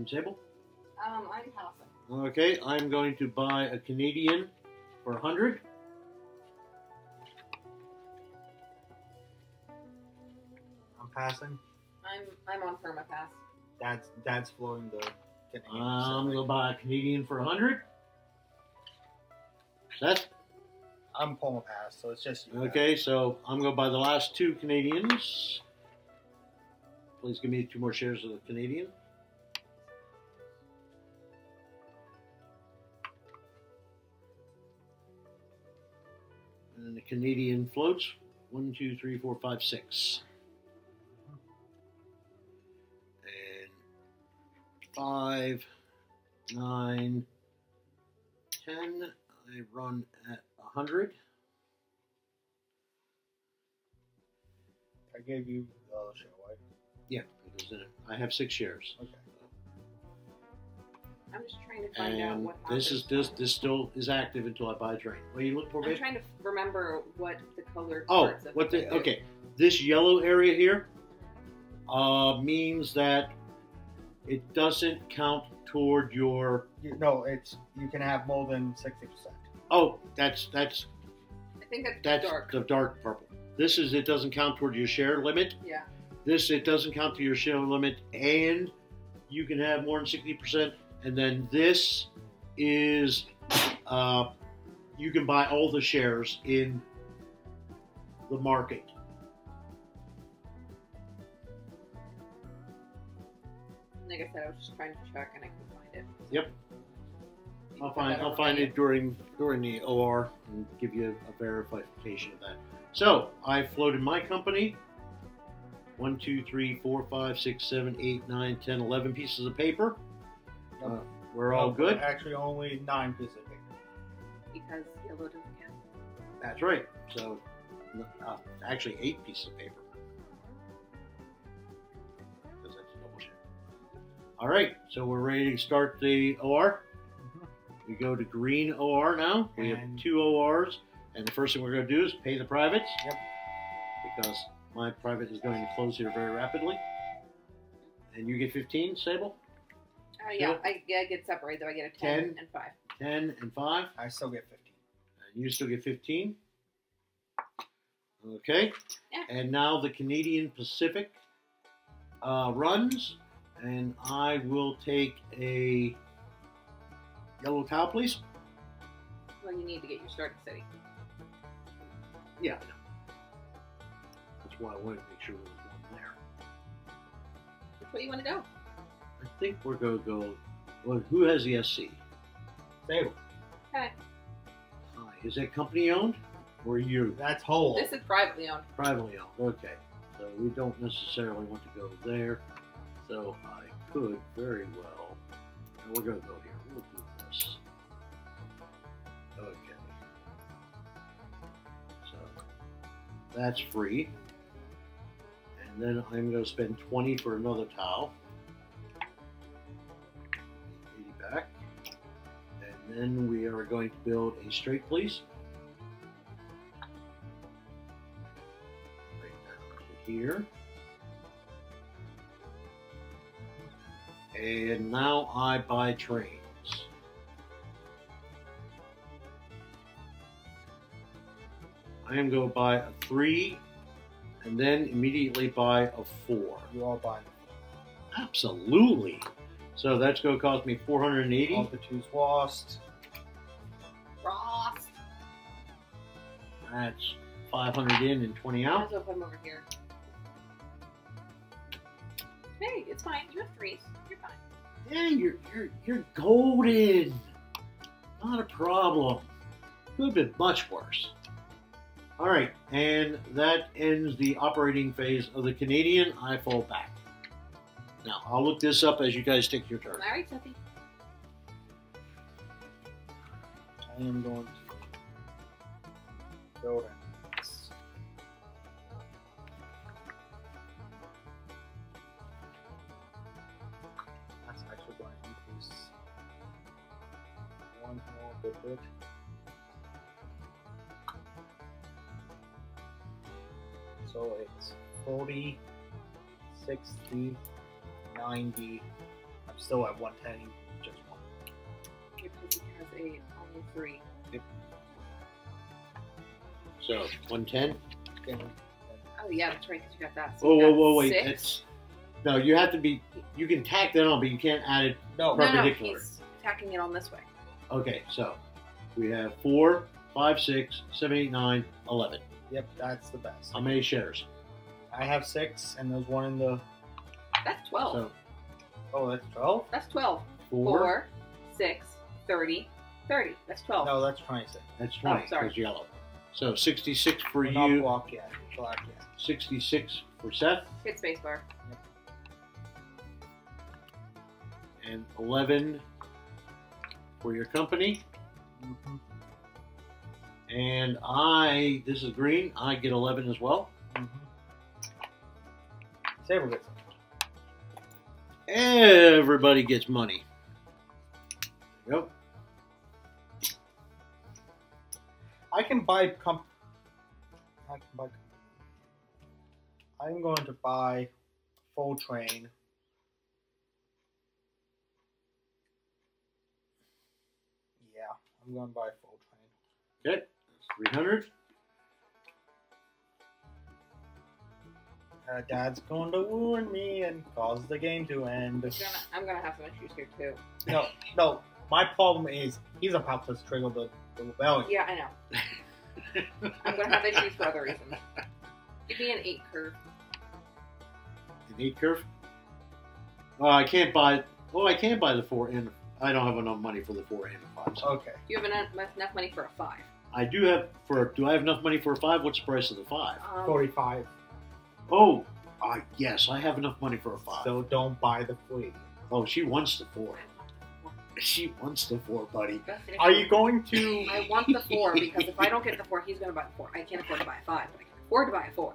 And Sable? Um, I'm passing. Okay, I'm going to buy a Canadian for hundred. I'm passing. I'm I'm on permapass. Dad's Dad's floating the Canadian I'm going to buy a Canadian for hundred. Seth? I'm pulling a pass, so it's just you. Okay, so I'm going to buy the last two Canadians. Please give me two more shares of the Canadian. The Canadian floats. One, two, three, four, five, six. And five, nine, ten. I run at a hundred. I gave you the other show, right? Yeah, it goes in it. I have six shares. Okay. I'm just trying to find out And what this is this this still is active until I buy a train. What are you looking for, I'm babe? trying to remember what the color. Oh, parts of what it the okay. This yellow area here uh, means that it doesn't count toward your. You, no, it's you can have more than sixty percent. Oh, that's that's I think that's, that's dark. the dark purple. This is it doesn't count toward your share limit. Yeah. This it doesn't count to your share limit, and you can have more than sixty percent. And then this is uh, you can buy all the shares in the market. Like I said, I was just trying to check and I couldn't find it. Yep. I'll find I'll find it during during the OR and give you a verification of that. So I floated my company. One, two, three, four, five, six, seven, eight, nine, ten, eleven pieces of paper. Yep. Uh, we're all good. Actually, only nine pieces of paper. because yellow doesn't count. That's right. So uh, actually eight pieces of paper. Because that's a double share. All right. So we're ready to start the OR. We go to green OR now. We have two ORs, and the first thing we're going to do is pay the privates. Yep. Because my private is going to close here very rapidly. And you get 15, Sable? Uh, yeah, Yep. I, yeah, I get separated though. I get a 10 Ten. and 5. 10 and 5. I still get fifteen. And you still get 15. Okay. Yeah. And now the Canadian Pacific uh, runs, and I will take a yellow cow, please. Well, you need to get your starting city. Yeah, That's why I wanted to make sure there was one there. Which way you want to go? I think we're going to go. Well, who has the SC? Stable. Okay. Uh, is that company owned or you? That's whole. This is privately owned. Privately owned. Okay. So we don't necessarily want to go there. So I could very well. and we're going to go here. We'll do this. Okay. So that's free. And then I'm going to spend 20 for another towel. Then we are going to build a straight fleece. Right down to here. And now I buy trains. I am going to buy a three and then immediately buy a four. You all buy Absolutely. So that's going to cost me 480. all the twos lost. Ross. That's 500 in and 20 out. Might as well put him over here. Hey, it's fine. You have threes. You're fine. Yeah, you're you're you're golden. Not a problem. Could have been much worse. All right, and that ends the operating phase of the Canadian. I fall back. Now I'll look this up as you guys take your turn. All right, Tuffy. I am going to build an X. That's actually going to increase one more bit bit. So it's 40, 60, 90. I'm still at 110, just one. Your Tuffy has a only three. So 110. Then Oh yeah, that's right. Because you got that. So Whoa, you whoa, whoa, wait. Six. That's no. You have to be. You can tack that on, but you can't add it. No, no, no, perpendicular. he's tacking it on this way. Okay, so we have four, five, six, seven, eight, nine, eleven. Yep, that's the best. How many shares? I have six, and there's one in the. That's twelve. So Oh, that's twelve. That's twelve. four. Four, six, thirty, thirty. That's twelve. No, that's twenty-six. That's 20 Oh, sorry. because yellow. So 66 for We're not you, block yet. Black yet. 66 for Seth, Hit spacebar. and 11 for your company. Mm-hmm. And I, this is green, I get 11 as well. Mm-hmm. Saber gets it. Everybody gets money. Yep. I can buy comp. I can buy. I'm going to buy full train. Yeah, I'm going to buy full train. Okay. That's 300. Uh, Dad's going to ruin me and cause the game to end. I'm gonna, I'm gonna have some issues here too. No, no. My problem is he's about to trigger the, the rebellion. Yeah, I know. I'm gonna have issues for other reasons. Give me an eight curve. An 8 curve. Oh, I can't buy. Oh, I can't buy the 4 and I don't have enough money for the 4 and the 5. So Okay. You have enough, enough money for a five? I do have for. Do I have enough money for a 5? What's the price of the 5? Um, 45. Oh, uh, yes, I have enough money for a 5. So don't buy the fleet. Oh, she wants the four. She wants the four, buddy. That's Are you going to? I want the four because if I don't get the four, he's gonna buy the four. I can't afford to buy a five, but I can afford to buy a four.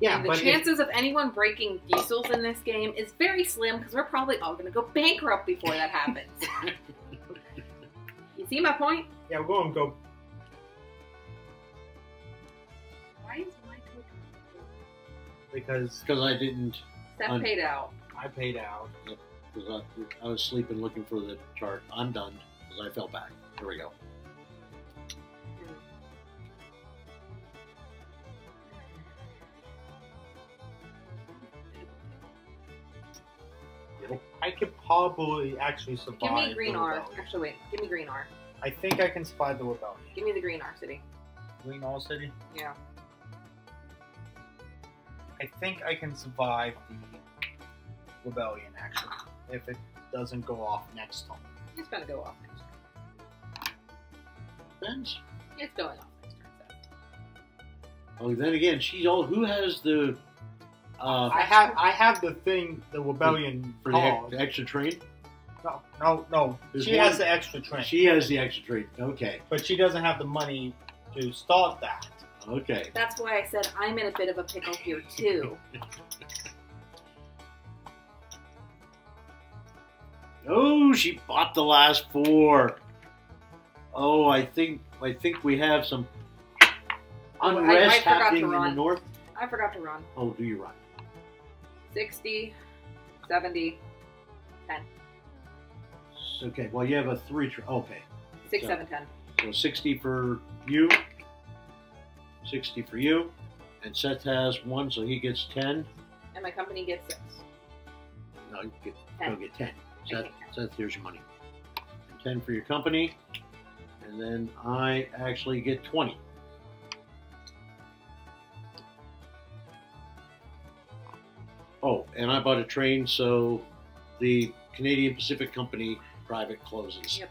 Yeah, and the but if- chances of anyone breaking diesels in this game is very slim because we're probably all gonna go bankrupt before that happens. you see my point? yeah, we're going to go. Because Because I didn't. Seth Un- paid out. I paid out. Because I, I was sleeping looking for the chart. I'm done because I fell back. Here we go. I could probably actually survive. Give me green the R. rebellion. Actually, wait. Give me green R. I think I can survive the rebellion. Give me the green R city. Green R City. Yeah. I think I can survive the rebellion actually, if it doesn't go off next time. It's gonna go off next turn. Depends. It's going off next turn, Seth. Oh, then again, she's all. Who has the. Uh, I have I have the thing, the rebellion for the, the extra train? No, no, no. There's she one- has the extra train, She has the extra train. Okay. but she doesn't have the money to start that. Okay. That's why I said I'm in a bit of a pickle here too. Oh, she bought the last four. Oh, I think I think we have some Oh, I- I unrest happening in the north. I forgot to run. Oh, do you run? 60, 70, S- Okay. Well, you have a three. Okay. 6, So- 7, 10. So sixty for you. 60 for you. And Seth has one, so he gets 10. And my company gets six. No, you get, Ten. you'll get 10. Seth, Seth, here's your money. And 10 for your company. And then I actually get 20. Oh, and I bought a train, so the Canadian Pacific Company private closes. Yep.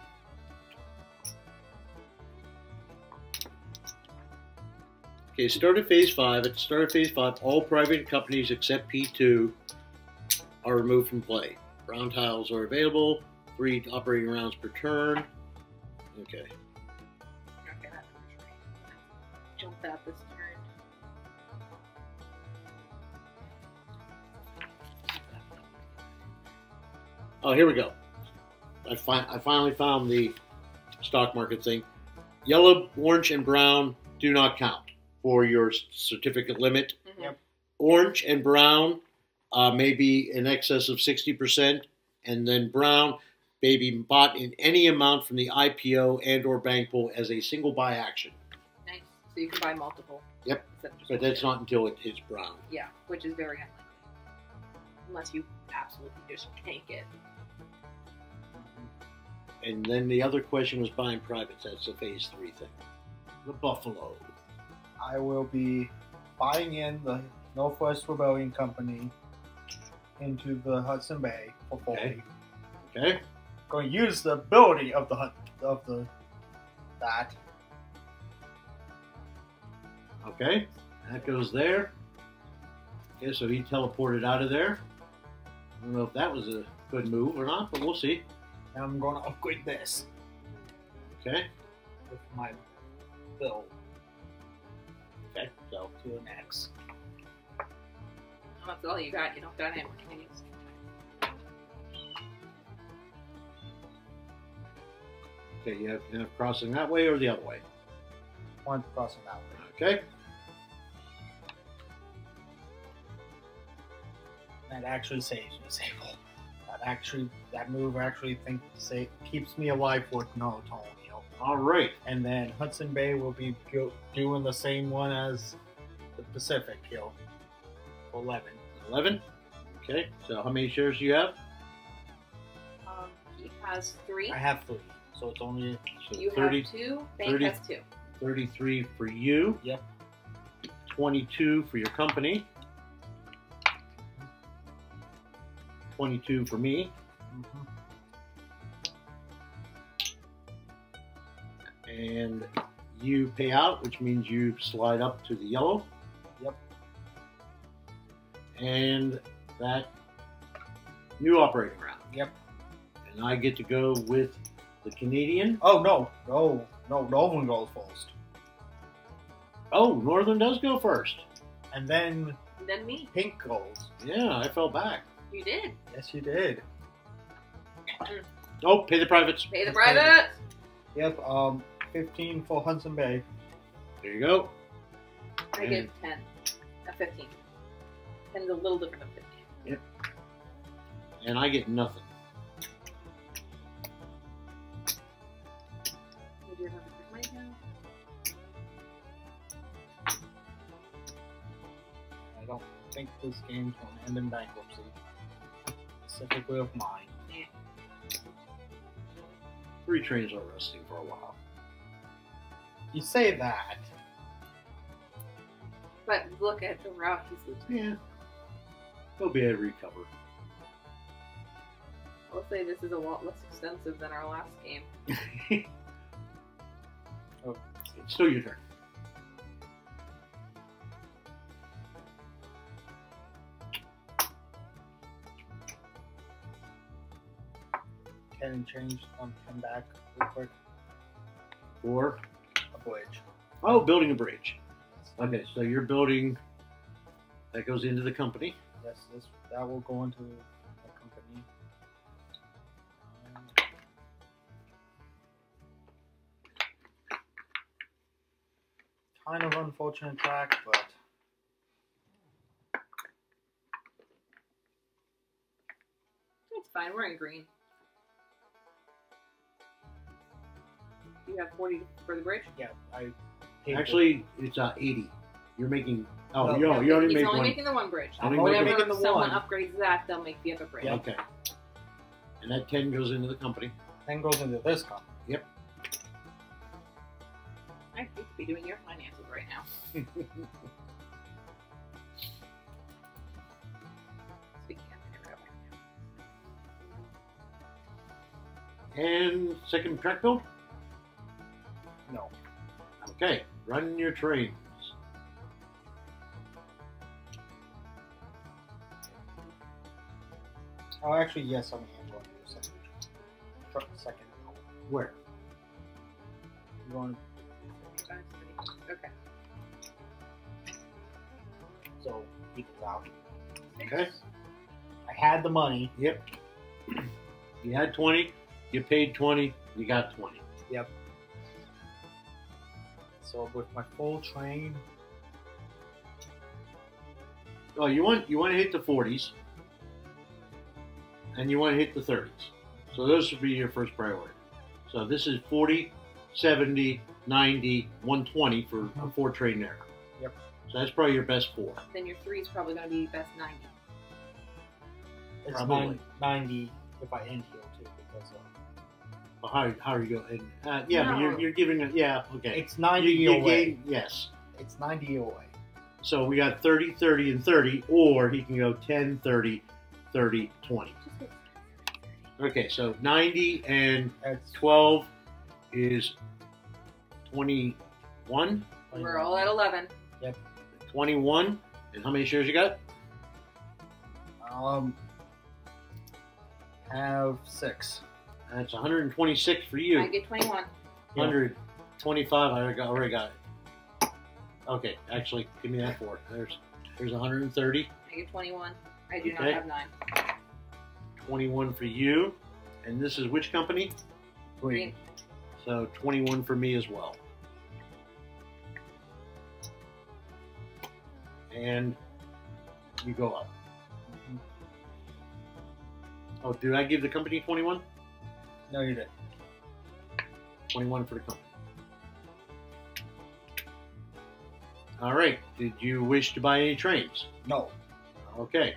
Okay, start of phase five. At the start of phase five, all private companies except P2 are removed from play. Round tiles are available, three operating rounds per turn. Okay. Jump that this turn. Oh, here we go. I, fi- I finally found the stock market thing. Yellow, orange, and brown do not count for your certificate limit. Mhm. Yep. Orange and brown uh, may be in excess of 60%, and then brown may be bought in any amount from the IPO and or bank pool as a single buy action. Nice. So you can buy multiple. Yep. instead of just But that's not until it is brown. Yeah, which is very unlikely. Unless you absolutely just tank it. And then the other question was buying privates. That's a phase three thing. The Buffalo. I will be buying in the Northwest Rebellion Company into the Hudson Bay for 40. Okay. Okay? Going to use the ability of the of the that. Okay, that goes there. Okay, so he teleported out of there. I don't know if that was a good move or not, but we'll see. I'm going to upgrade this Okay, with my bill okay, so to the next. That's all you got. You don't got any more candies. okay, you have, you have crossing that way or the other way. One crossing that way. Okay, That actually saves me Sable. That actually, that move actually think say keeps me alive for no Tonio. All right. And then Hudson Bay will be go, doing the same one as the Pacific Hill. Eleven. Eleven. Okay, so how many shares do you have? Um, he has three. I have three, so it's only So You 30, have two. Bank 30. has two. 33 for you. Yep. 22 for your company. 22 for me. And you pay out, which means you slide up to the yellow. Yep. And that new operating round. Yep. And I get to go with the Canadian. Oh no, no, no! Northern goes first, Oh, Northern does go first. and then And then me. Pink goes. Yeah, I fell back. You did. Yes, you did. Oh, pay the privates. Pay the Okay. private. Yep. Um, fifteen for Hudson Bay. There you go. I get ten. A fifteen. Ten is a little different than fifteen. Yep. And I get nothing. We do another quick mic now. I don't think this game's going to end in bankruptcy. Specifically of mine. Three trains are resting for a while. You say that. But look at the route he's losing. Yeah. He'll be able to recover. I'll say this is a lot less extensive than our last game. oh, It's still your turn. Can and change on come back real quick. Or, A bridge. oh, building a bridge. Okay, so you're building, that goes into the company. Yes, this that will go into the company. Kind of unfortunate track, but It's fine. We're in green. You have forty for the bridge. yeah, I paid for- Actually, it's uh, 80. You're making. Oh, No, you, No, you already he's made only one. making the one bridge. Only only Whatever making the someone one. upgrades that, they'll make the other bridge. Yeah. Okay. And that 10 goes into the company. then goes into this company. Yep. I hate to be doing your finances right now. Speaking of, I never got my And second track build. No. Okay. Run your trains. Oh, actually, yes, I'm going to do second. Tr- Second. Where? You're going, Okay. so equals out. Okay. I had the money. Yep. You had 20. You paid 20. You got 20. So with my full train, Oh, you want you want to hit the 40s, and you want to hit the 30s. So those would be your first priority. So this is 40, 70, 90, 120 for a four train there. Yep. So that's probably your best four. Then your three is probably going to be best 90. it's Probably. 90 if I end here too, because uh, Well, how, how are you going? Uh, yeah, but you're, you're giving it. Yeah, okay. it's 90 You, you away. gain, yes. It's 90 away. So we got 30, 30, and 30, or he can go 10, 30, 30, 20. Okay, so 90 and That's 12 is 21. We're all at 11. Yep. 21. And how many shares you got? Um, have six. That's 126 for you. I get 21. 125. I already got, already got it. Okay, actually, give me that four. There's there's 130. I get 21. I do Okay. not have 9. 21 for you. And this is which company? Green. So 21 for me as well. And you go up. Oh, did I give the company 21? No, you didn't. 21 for the company. All right. Did you wish to buy any trains? No, Okay.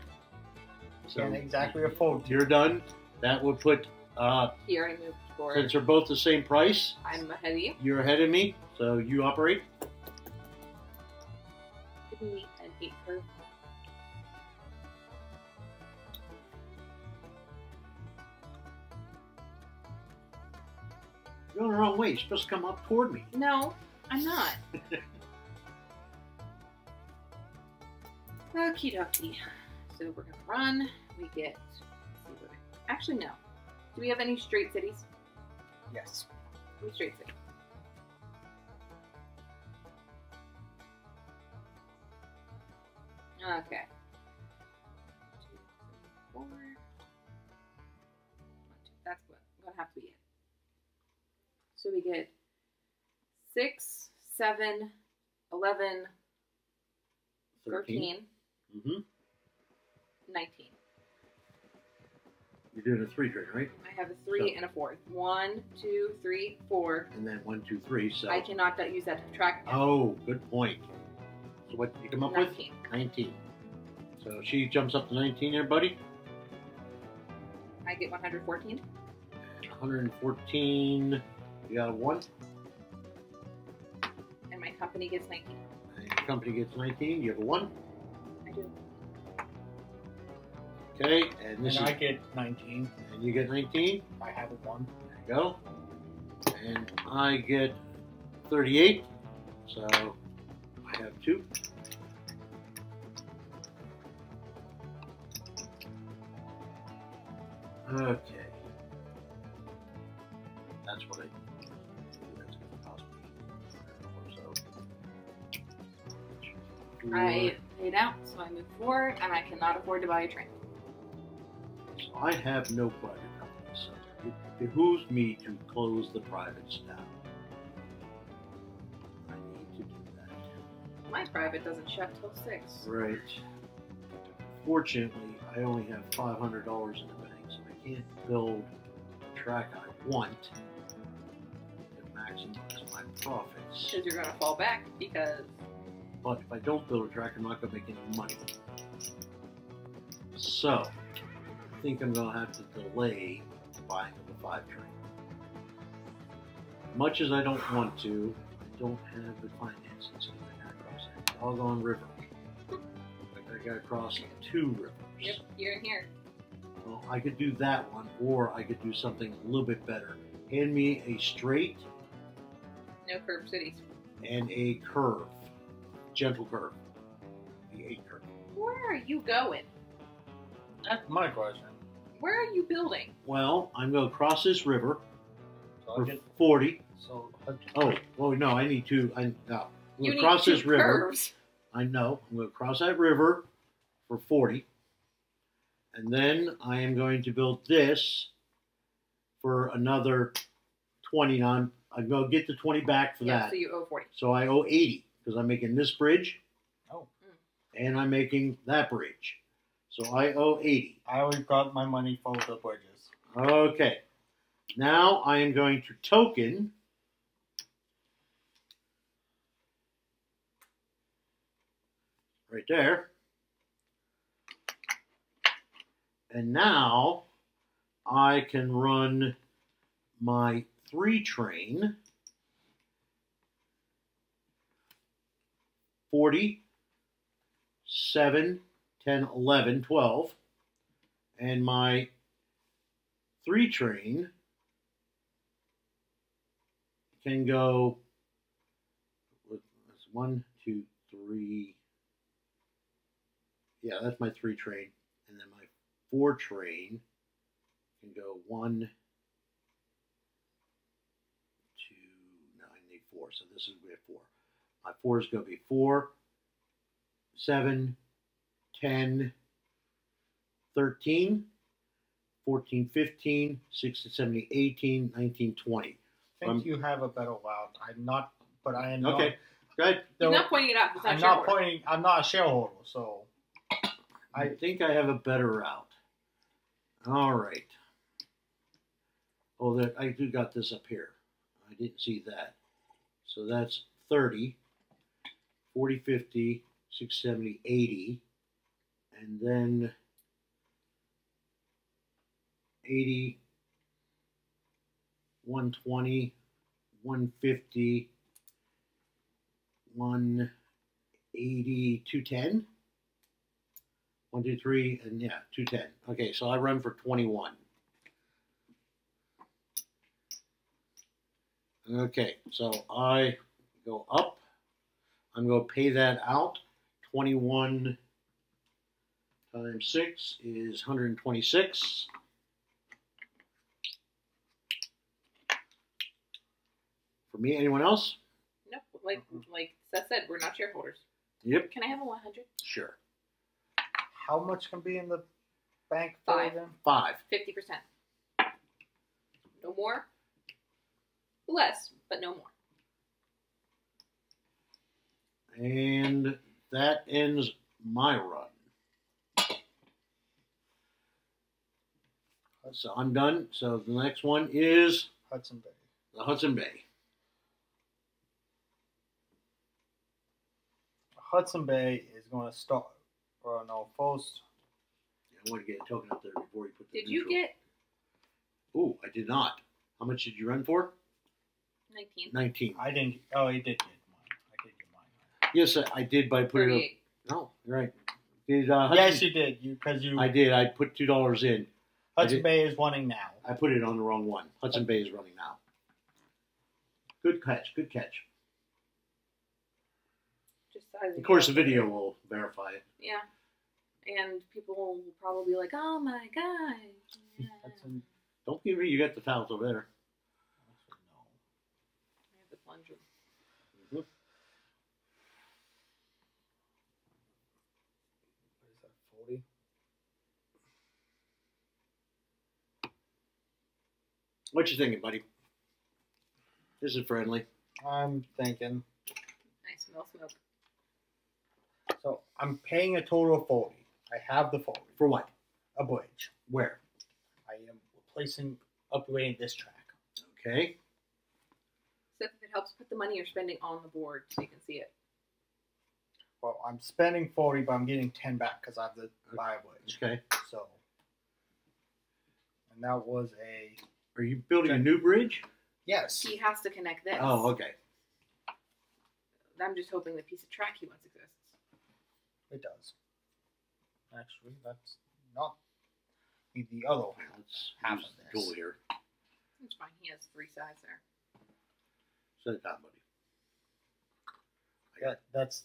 So can't exactly afford to. you're done. That would put, uh, Here I moved forward. since they're both the same price, I'm ahead of you. you're ahead of me. So you operate. Give me an 8 curve. You're going the wrong way. You're supposed to come up toward me. No, I'm not. Okie dokie. So we're gonna run. We get. let's see what I- Actually, no. Do we have any straight cities? Yes. We straight city. Okay. Two, three, four. One, two. That's what gonna have to be it. So we get six, seven, eleven, 13, Mm-hmm. 19. You're doing a three train, right? I have a three and a four. One, two, three, four. And then one, two, three. So. I cannot that- use that to track. Oh, good point. So what did you come up with? 19. 19. So she jumps up to 19 there, buddy. I get 114. 114. You got a one. And my company gets 19. And your company gets 19. You have a one. I do. Okay. And this and is. I get 19. and you get 19. I have a one. There you go. And I get 38. So I have two. Okay. I paid out, so I move forward, and I cannot afford to buy a train. So I have no private company, so it behooves me to close the privates down. I need to do that. My private doesn't shut till 6. Right. Fortunately, I only have five hundred dollars in the bank, so I can't build the track I want. Max maximize my profits. Because you're gonna fall back because But if I don't build a track, I'm not going to make any money. So, I think I'm going to have to delay buying the five train. Much as I don't want to, I don't have the finances because I got to cross that doggone river. Like I got to cross two rivers. yep, you're in here. Well, I could do that one, or I could do something a little bit better. Hand me a straight No curb cities. and a curve, gentle curve, the eight curve. Where are you going? That's my question. Where are you building? Well, I'm going to cross this river So for get 40. so Oh, oh no, I need to. I no. I'm You going need to cross two this river. curves. I know. I'm going to cross that river for 40. And then I am going to build this for another 20. Now I'm, I'm going to get the 20 back for Yeah, that. so you owe 40. So I owe 80 because I'm making this bridge. Oh. And I'm making that bridge. So I owe 80. I already got my money for the bridges. Okay. Now I am going to token. Right there. And now I can run my three train 40, 7, 10, 11, 12. And my three train can go that's one, two, three. Yeah, that's my three train. And then my four train can go one, two, four. So this is we have four. My four is going to be four, seven, 10, 13, 14, 15, 16, 17, 18, 19, 20. I think Um, you have a better route. I'm not, but I am not. Okay, go ahead. He's No, not pointing it out. He's not I'm not pointing. I'm not a shareholder, so I think I have a better route. All right. Oh, that I do got this up here. I didn't see that. So that's 30, 40, 50, 60, 70, 80. And then 80, 120, 150, 180, 210. One, two, three, and yeah, two ten. Okay, so I run for twenty-one. Okay, so I go up. I'm going to pay that out. Twenty-one times six is 126. For me, anyone else? No, like mm-hmm. like Seth said, we're not shareholders. Yep, Can I have a 100? sure. how much can be in the bank Five. them? Five. 50%. No more. Less, but no more. And that ends my run. So I'm done. So the next one is Hudson Bay. the Hudson Bay. Hudson Bay is going to start. Or no, first. I want to get a token up there before you put the Did you get Ooh, I did not. How much did you run for? 19? 19. I didn't. Oh, he did get mine. I did get mine. Yes, I- I did by putting it 38. up. No, you're right. Did, uh, Hudson, Yes, you did. You because you I did. I put $2 in. Hudson. Bay is running now. I put it on the wrong one. Hudson Bay is running now. Good catch. Good catch. Just Of course, the video will verify it. Yeah. And people will probably be like, oh my god. Yeah. Hudson. Don't give me. You got the fouls over there. Actually, no. I have to plunge them. What is that? Forty. What you thinking, buddy? This is friendly. I'm thinking. I smell smoke. So I'm paying a total of forty. I have the forty. For what? A bridge. Where? I am replacing, upgrading this track. Okay. So if it helps put the money you're spending on the board so you can see it. Well, I'm spending 40, but I'm getting 10 back because I have the buy wage. Okay. So, and that was a Are you building a new bridge? yes. He has to connect this. Oh, okay. I'm just hoping the piece of track he wants exists. It does. Actually, that's not the the other one. Let's Half use of the this. tool here. It's fine. He has three sides there. Set it down, buddy. That, that's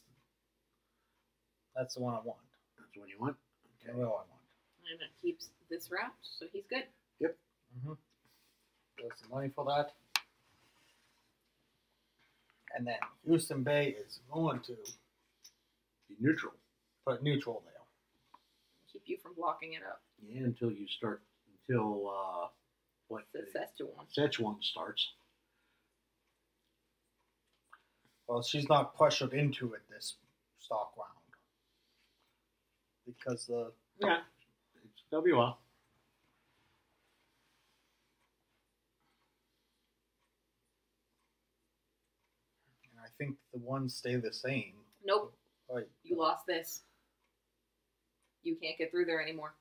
that's the one I want. That's the one you want. The Okay. real I want. And it keeps this wrapped, so he's good. Mm-hmm. There's some money for that. And then Hudson Bay is going to Be neutral. put neutral there. Keep you from blocking it up. Yeah, until you start. Until uh, what? The Szechuan. Szechuan starts. Well, she's not pressured into it this stock round because the Yeah. It's WL. Think the ones stay the same. Nope. Right. You lost this. You can't get through there anymore.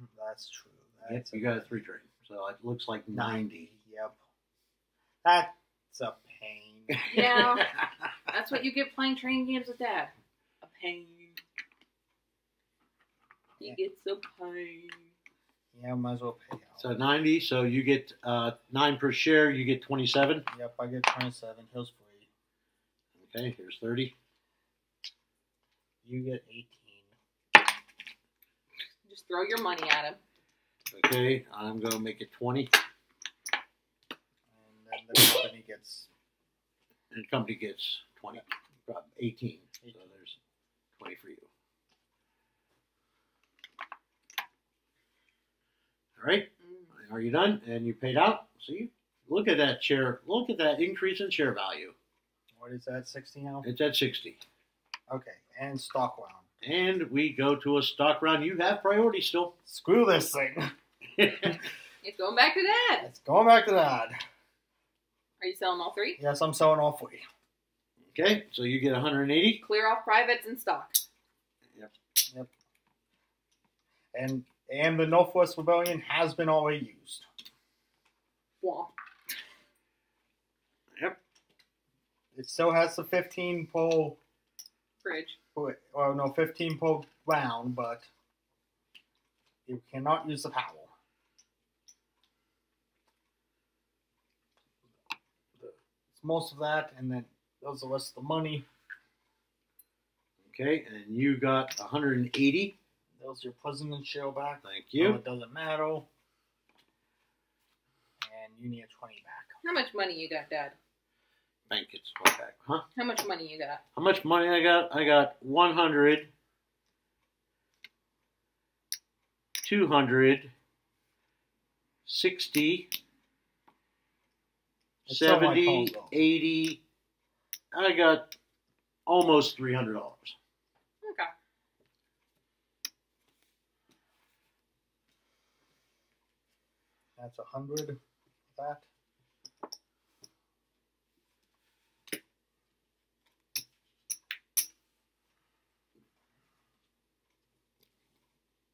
Mm, that's true. Yep, That's you got a three train. So it looks like 90. Yep. That's a pain. Yeah. That's what you get playing train games with dad. A pain. He Yeah. gets a pain. Yeah, might as well pay out. so 90. So you get uh, 9 per share. You get 27. yep, I get 27. Here's free. Okay, here's 30. You get 18. Just throw your money at him. Okay, I'm going to make it 20. And then the company gets And the company gets 20. uh, 18. So there's 20 for you. All right. Mm. Are you done? And you paid out? See? Look at that share. Look at that increase in share value. what is that? 60 now? It's at 60. Okay, and stock round. And we go to a stock round. You have priority still. Screw this thing. It's going back to that. It's going back to that. Are you selling all three? Yes, I'm selling all three. okay, so you get 180. Clear off privates and stock. Yep. Yep. And and the Northwest Rebellion has been already used. Womp. Yep. It still has the 15 pole, Bridge. well, no, 15 pole round, but you cannot use the power. It's most of that, and then those are the rest of the money. Okay, and you got 180. Those are your president share back. Thank So you. it doesn't matter. And you need a 20 back. How much money you got, dad? Bank gets what back, huh? How much money you got? How much money I got? I got 100, 200, 60, It's 70, 80. I got almost $300. Okay. That's a hundred. That.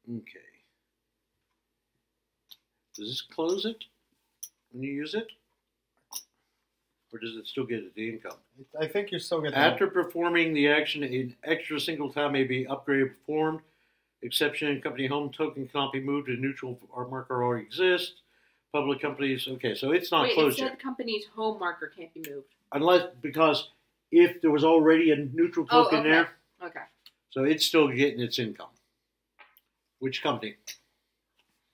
Okay. Does this close it when you use it? Or does it still get the income? I think you still get the After performing the action, an extra single tile may be upgraded or performed. Exception company home token cannot be moved to neutral or marker already exists. Public companies, okay, so it's not Wait, it closed said yet. company's home marker can't be moved. Unless, because if there was already a neutral Oh, token okay. there, Okay. so it's still getting its income. Which company?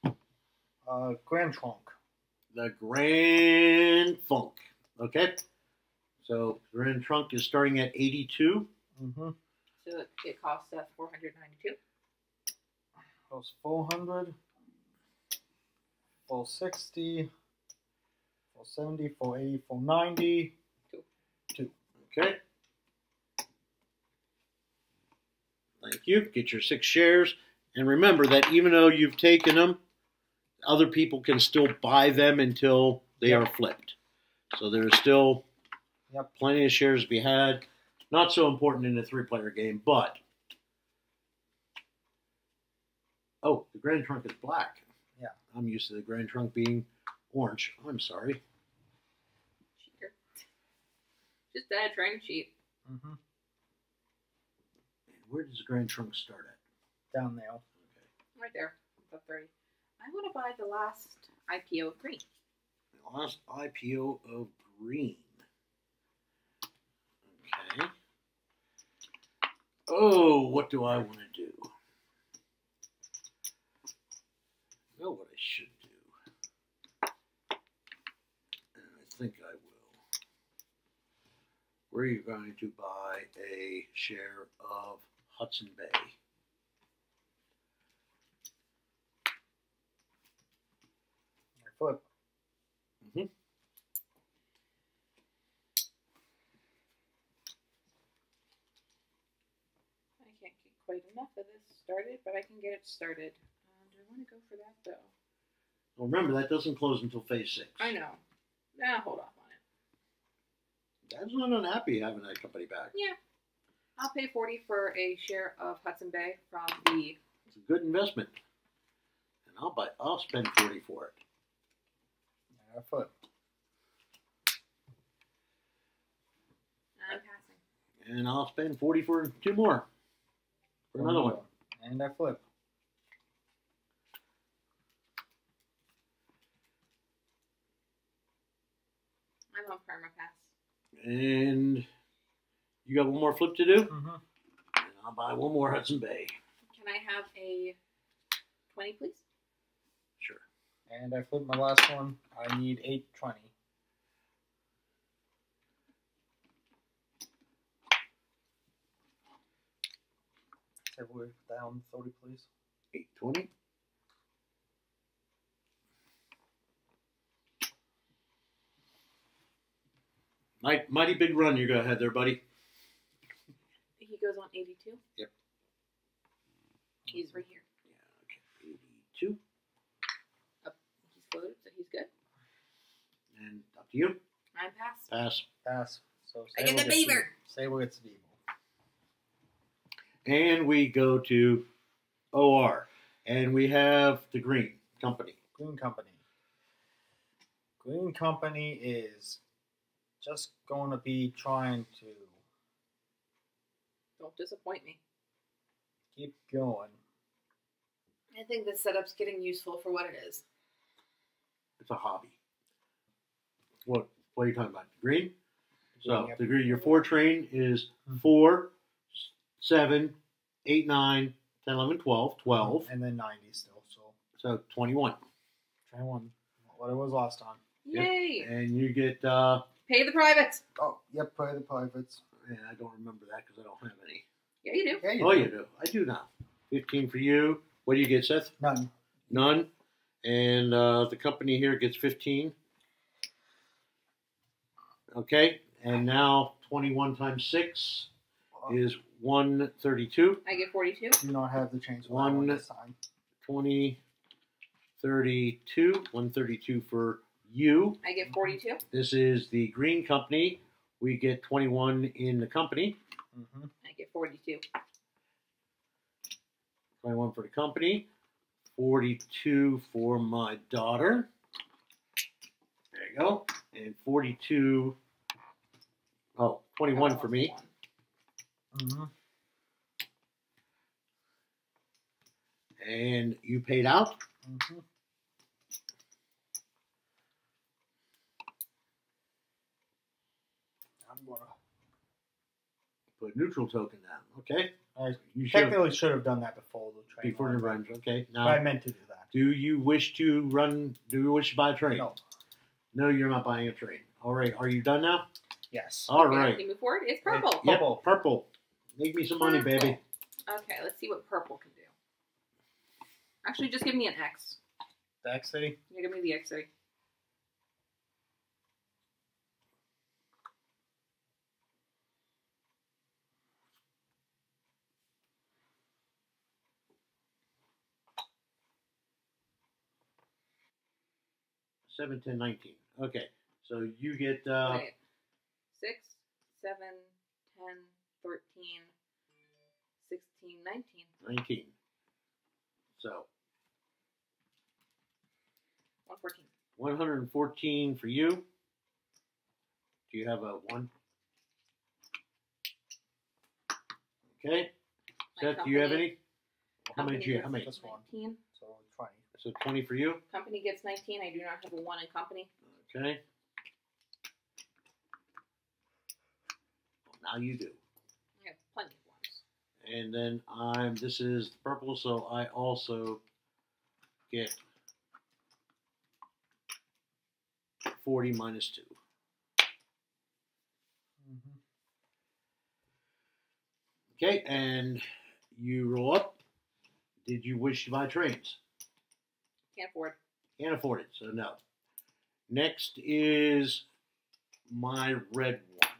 uh, Grand Trunk. The Grand Funk. Okay? So Grand Trunk is starting at 82. Mm-hmm. So it, it costs us 492 Goes 400, 460, 470, 480, 490. Okay? Thank you. Get your six shares. And remember that even though you've taken them, other people can still buy them until they are flipped. So there's still Yep. plenty of shares to be had. Not so important in a three-player game, but oh, the Grand Trunk is black. Yeah. I'm used to the Grand Trunk being orange. I'm sorry. Cheater. Just bad trying to cheat. Mm-hmm. Where does the Grand Trunk start at? Down there. Right there. About 30. I want to buy the last IPO of green. The last IPO of green. Okay. Oh, what do I want to do? I know what I should do. And I think I will. Where are you going to buy a share of Hudson Bay? I flip. I can't get quite enough of this started, but I can get it started. Um, do I want to go for that though? Well, remember, that doesn't close until phase six. I know. Nah, hold off on it. Dad's not unhappy having that company back. Yeah. I'll pay 40 for a share of Hudson Bay from the. It's a good investment. And I'll buy I'll spend forty for it. I flip. I'm passing. And I'll spend forty for two more. For another one. And I flip. And you got one more flip to do? Mm -hmm. I'll buy one more Hudson Bay. Can I have a 20, please? Sure. And I flipped my last one. I need 820. Everywhere down 30, please. 820? Might, mighty big run you got ahead there, buddy. He goes on 82? Yep. He's right here. Yeah, okay. 82. Up. He's floated, so he's good. And up to you. I'm passed. Pass. Pass. So I get the beaver. Sable get the beaver. And we go to OR. And we have the Green Company. Green Company. Green Company is just going to be trying to Don't disappoint me. keep going. I think this setup's getting useful for what it is. It's a hobby. What what are you talking about? Degree? So Yep. the your four train is Mhm. four, s- seven, eight, nine, 10, 11, 12, 12. And then 90 still. So So 21. try one. What it was last time. Yep. Yay! And you get, uh, Pay the privates. Oh, yep, pay the privates. man, I don't remember that because I don't have any. Yeah, you do. Yeah, you oh, do. you do. I do now. 15 for you. What do you get, Seth? None. None. And uh, the company here gets 15. Okay. And now 21 times 6 is 132. I get 42. Do not have the change of One- one time. 20, 32. 132 for you. I get 42. This is the green company. We get 21 in the company. Mm-hmm. I get 42. 21 for the company. 42 for my daughter. There you go. And 42. Oh, 21 for me. Mm-hmm. And you paid out. Mm-hmm. I'm gonna. Put neutral token down. Okay. I You should technically should have done that before the train. before the line, runs. Okay. but I meant to do that. do you wish to run? Do you wish to buy a train? No. No, you're not buying a train. All right. Are you done now? Yes. All Okay, right. Can you move forward? It's purple. Yep. Purple. Purple. Make me some money, baby. Okay, let's see what purple can do. Actually, just give me an X. The X City. You give me the X ray. Seven, ten, nineteen. Okay. So you get uh, Wait. Six, seven, ten, thirteen, sixteen, nineteen. 19. 19. So 114. 114 for you. Do you have a one? Okay. My Seth, do you have any? How many do you How many? Just one. 19. So twenty. For you. Company gets 19. I do not have a one in company. Okay. Well, now you do. I have plenty of ones. And then I'm, this is purple, so I also get 40 minus 2. Mm-hmm. Okay, and you roll up. Did you wish to buy trains? Can't afford. Can't afford it, so no. Next is my red one.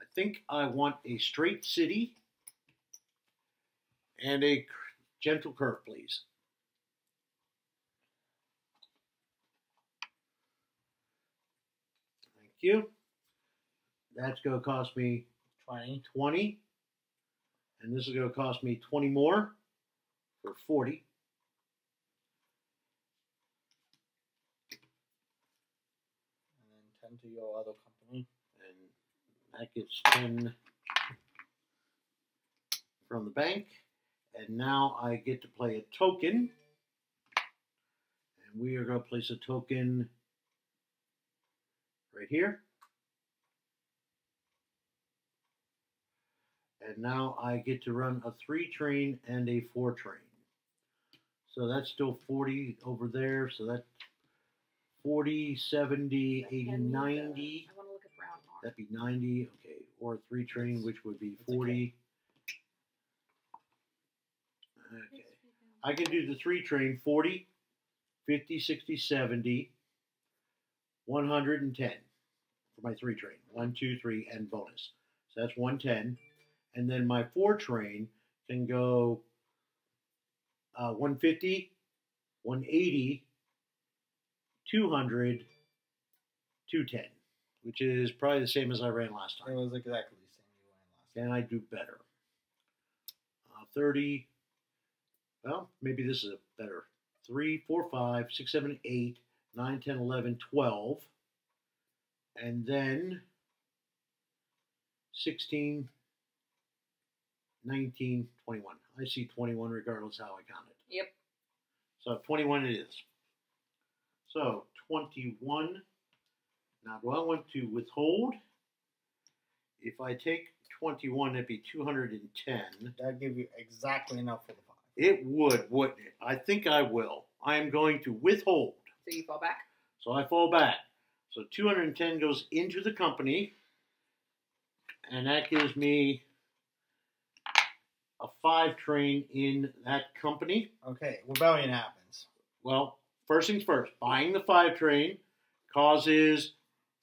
I think I want a straight city and a gentle curve, please. Thank you. That's going to cost me Twenty. 20. And this is going to cost me 20 more for 40. And ten your other company. and that gets 10 from the bank. And now I get to play a token. And we are going to place a token right here. And now I get to run a three train and a four train. So that's still 40 over there. So that's 40, 70, 80, Hand me the- 90. I want to look at brown bar. That'd be 90, okay, or three train, which would be That's okay. 40. Okay. I can do the three train 40, 50, 60, 70, 110 for my three train. One, two, three, and bonus. So that's 110. And then my four train can go uh, 150, 180, 200, 210, which is probably the same as I ran last time. It was exactly the same you ran last. Can I do better? Uh, 30. Well, maybe this is a better. 3, 4, 5, 6, 7, 8, 9, 10, 11, 12. And then 16, 19, 21. I see 21 regardless how I count it. Yep. So 21 it is. So 21. Now, do I want to withhold? If I take 21, it'd be 210. That'd give you exactly enough for the five. It would, wouldn't it? I think I will. I am going to withhold. So you fall back. So I fall back. So 210 goes into the company, and that gives me a five train in that company. Okay, rebellion happens. Well, first things first, buying the five train causes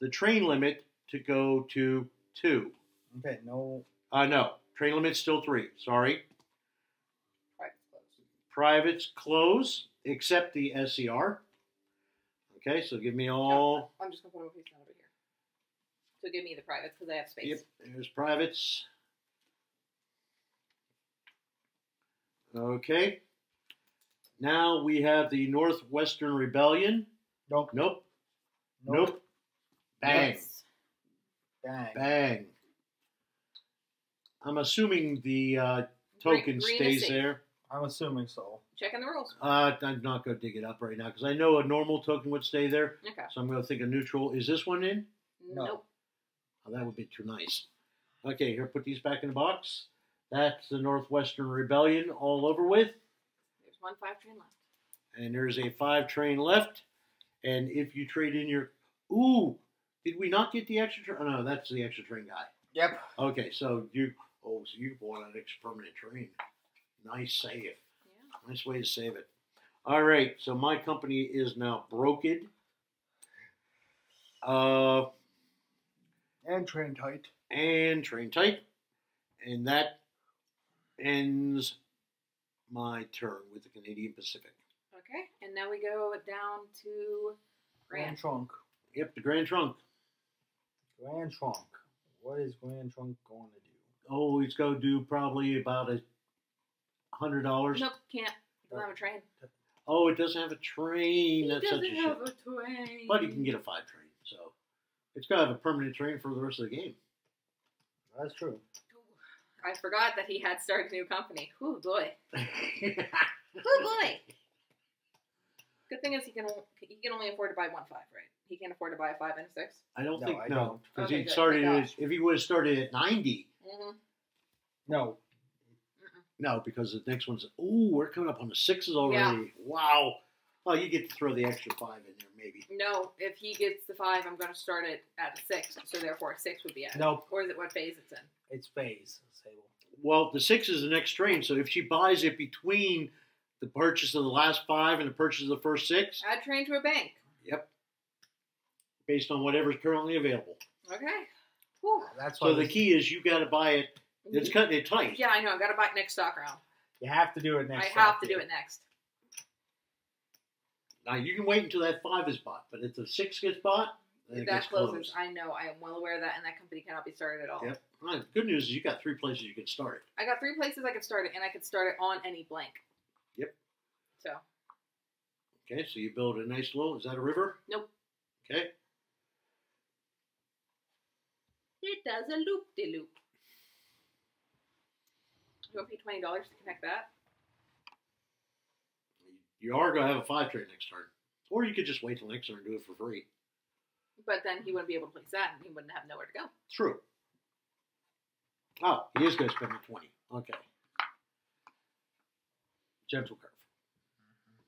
the train limit to go to two. Okay, no. Uh, no, train limit's still three. Sorry. Private close. Privates close except the SCR. Okay, so give me all. I'm just gonna put them face down over here. So give me the privates because I have space. Yep, there's privates. Okay. Now we have the Northwestern Rebellion. Nope. Nope. Nope. Bang. Yes. Bang. Bang. I'm assuming the uh, token Green- green stays there. I'm assuming so. Checking the rules. Uh, I'm not going to dig it up right now because I know a normal token would stay there. Okay. So I'm going to think a neutral. Is this one in? No. Nope. Oh, that would be too nice. Okay, here, put these back in the box. That's the Northwestern Rebellion all over with. There's one five train left. And there's a five train left. And if you trade in your. Ooh, did we not get the extra train? Oh, no, that's the extra train guy. Yep. Okay, so you. Oh, so you bought an extra permanent train. Nice save. Yeah. Nice way to save it. All right, so my company is now broken. Uh, And train tight. and train tight. And that ends my turn with the Canadian Pacific. Okay. And now we go down to Grand Grand. trunk. Yep, the Grand Trunk. Grand Trunk. What is Grand Trunk going to do? Oh, he's going to do probably about a hundred dollars. Nope, can't. Doesn't have a uh, train. Oh, it doesn't have a train. He That's doesn't such a have shit. a train. But he can get a five train, so it's got to have a permanent train for the rest of the game. That's true. I forgot that he had started a new company. Oh boy. I Oh boy. Good thing is he can he can only afford to buy one five, right? He can't afford to buy a five and a six. I don't No, think I no because Okay, he started Thank at, if he would have started at ninety. Mm-hmm. No. No, because the next one's oh we're coming up on the sixes already. Wow. Well, you get to throw the extra five in there, maybe. No, if he gets the five, I'm going to start it at a six. So therefore, a six would be at. Nope. Or is it what phase it's in? It's phase, Sable. Well, the six is the next train, so if she buys it between the purchase of the last five and the purchase of the first six, Add train to a bank. yep, based on whatever's currently available. Okay. Whew. That's So the this- key is you got to buy it. It's cutting it tight. Yeah, I know. I got to buy it next stock round. you have to do it next. I have to do it next. Now you can wait until that five is bought, but if the six gets bought, that gets closes. closed. I know. I am well aware of that, and that company cannot be started at all. Yep. All right, good news is you got three places you can start it. I got three places I could start it, and I could start it on any blank. Yep. So Okay, so you build a nice little. Is that a river? Nope. Okay. it does a loop de loop. You want to pay twenty dollars to connect that? You are going to have a five trade next turn, or you could just wait till next turn and do it for free. But then he wouldn't be able to place that, and he wouldn't have nowhere to go. True. Oh, he is going to spend the twenty. Okay. Gentle curve. Mm-hmm.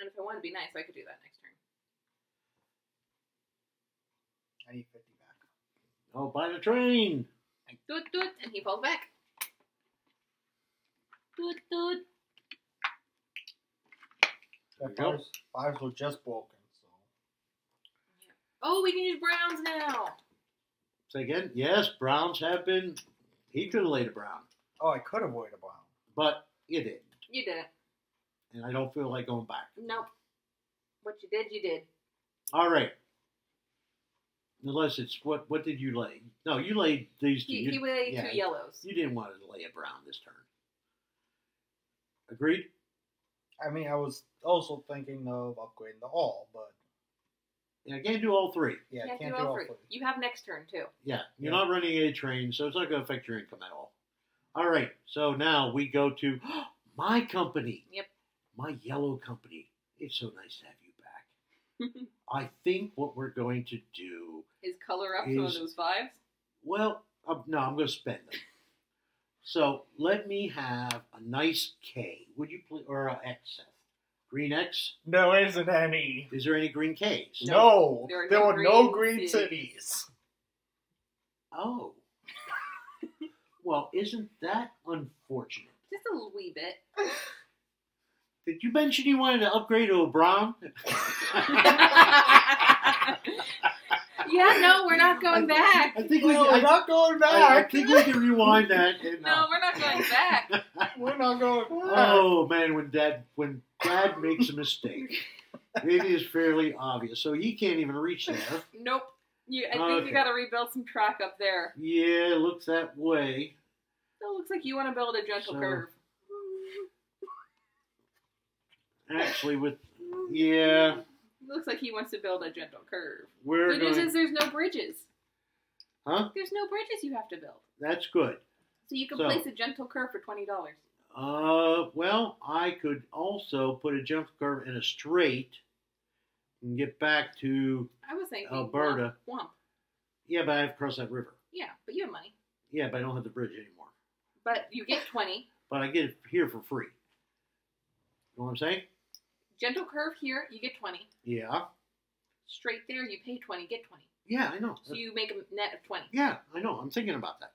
And if I wanted to be nice, I could do that next turn. I need fifty back. Oh, buy the train. Doot doot, and he falls back. Doot doot. There The fives, fives were just broken, so Oh, we can use browns now. Say again. Yes, Browns have been. He could have laid a Brown, oh, I could avoid a brown. but you didn't, You did it. and I don't feel like going back. Nope. What you did, you did. All right. Unless it's what? What did you lay? No, you laid these two. He, You- he laid yeah, two yellows. You didn't want to lay a brown this turn. Agreed. I mean, I was also thinking of upgrading the all, but Yeah, I can't do all three. yeah, I Can't can't do do all all three. three. You have next turn too. Yeah, you're Yeah. not running a train, so it's not going to affect your income at all. All right, so now we go to my company. Yep. My yellow company. It's so nice to have you back. I think what we're going to do, Is color up some of Is- those fives? well, uh, no, I'm going to spend them. So let me have a nice K. Would you please, or a X? Seth? Green X? No, there isn't any. Is there any green Ks? No, There are there no were no green green cities. cities. Oh. well, isn't that unfortunate? Just a wee bit. Did you mention you wanted to upgrade to a brown? yeah, no, we're not going back. I think we. No, we're I, not going I, I think we can rewind that. And, No, uh, we're not going back. We're not going back. oh man, when dad when dad makes a mistake, it is fairly obvious. So he can't even reach there. Nope. You, I think Okay. you got to rebuild some track up there. Yeah, it looks that way. It looks like you want to build a gentle So- curve. Actually, with yeah, Looks like he wants to build a gentle curve. we're Good news going. is there's no bridges. Huh? There's no bridges you have to build. That's good. So you can So- place a gentle curve for twenty dollars. Uh, well, I could also put a jump curve in a straight and get back to I was thinking Alberta. Womp, womp. yeah, but I have to cross that river. Yeah, but you have money. Yeah, but I don't have the bridge anymore. But you get twenty. But I get it here for free. You know what I'm saying? Gentle curve here, you get twenty. Yeah. Straight there, you pay twenty, get twenty. Yeah, I know. So you make a net of twenty. yeah, I know. I'm thinking about that.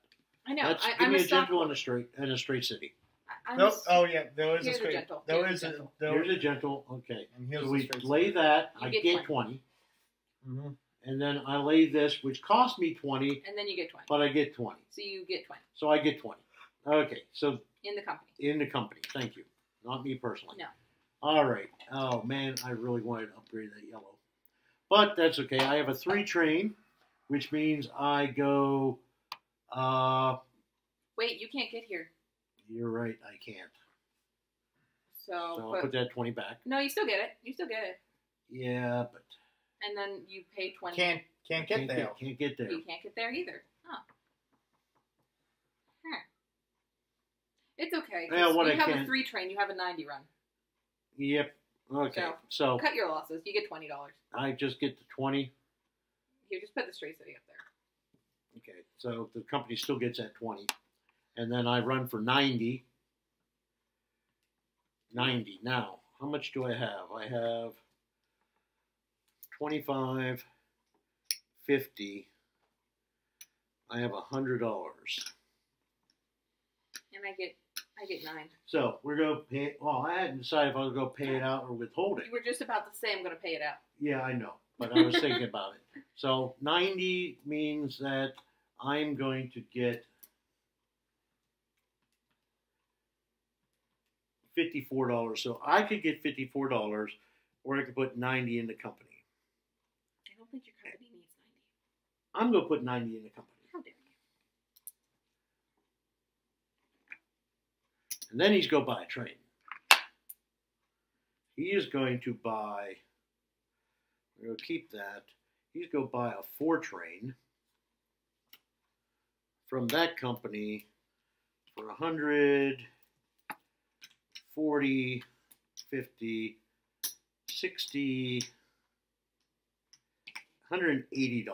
I know. Let's I, give I'm me a a gentle and a straight and a straight city. I- I'm Nope. a s- Oh yeah, there is Here's a a straight. gentle. There Here's is a a. gentle. There, Here's a gentle. Okay. and here's So a we straight. lay that. You I get get 20. 20. hmm And then I lay this, which cost me 20, and then you get twenty. but I get 20. So you get twenty So I get 20. Okay. So in the company. in the company. Thank you. Not me personally. No. All right. Oh man, I really wanted to upgrade that yellow, but that's okay. I have a three train, which means I go. Uh, Wait, you can't get here. you're right. I can't. So, So I'll put- put that twenty back. no, you still get it. You still get it, Yeah, but and then you pay twenty. Can't can't get can't there. Get, can't get there. You can't get there either. Huh. Huh. It's okay. Yeah, what you I have a three train. You have a ninety run. Yep. Okay. So- Cut your losses. You get twenty dollars. I just get the twenty. Here, just put the straight city up there. Okay, so the company still gets that 20. And then I run for 90. 90. Now, how much do I have? I have 25, 50. I have a $100. And I get, I get nine. So we're going to pay Well, I hadn't decided if I was going to pay it out or withhold it. You were just about to say I'm going to pay it out. Yeah, I know, but I was thinking about it. So 90 means that I'm going to get $54. So I could get $54 or I could put 90 in the company. I don't think your company needs ninety. I'm going to put 90 in the company. How dare you? And then he's going to buy a train. He is going to buy, we're going to keep that. He's going to buy a four train from that company for 100, 40, 50, 60, $180,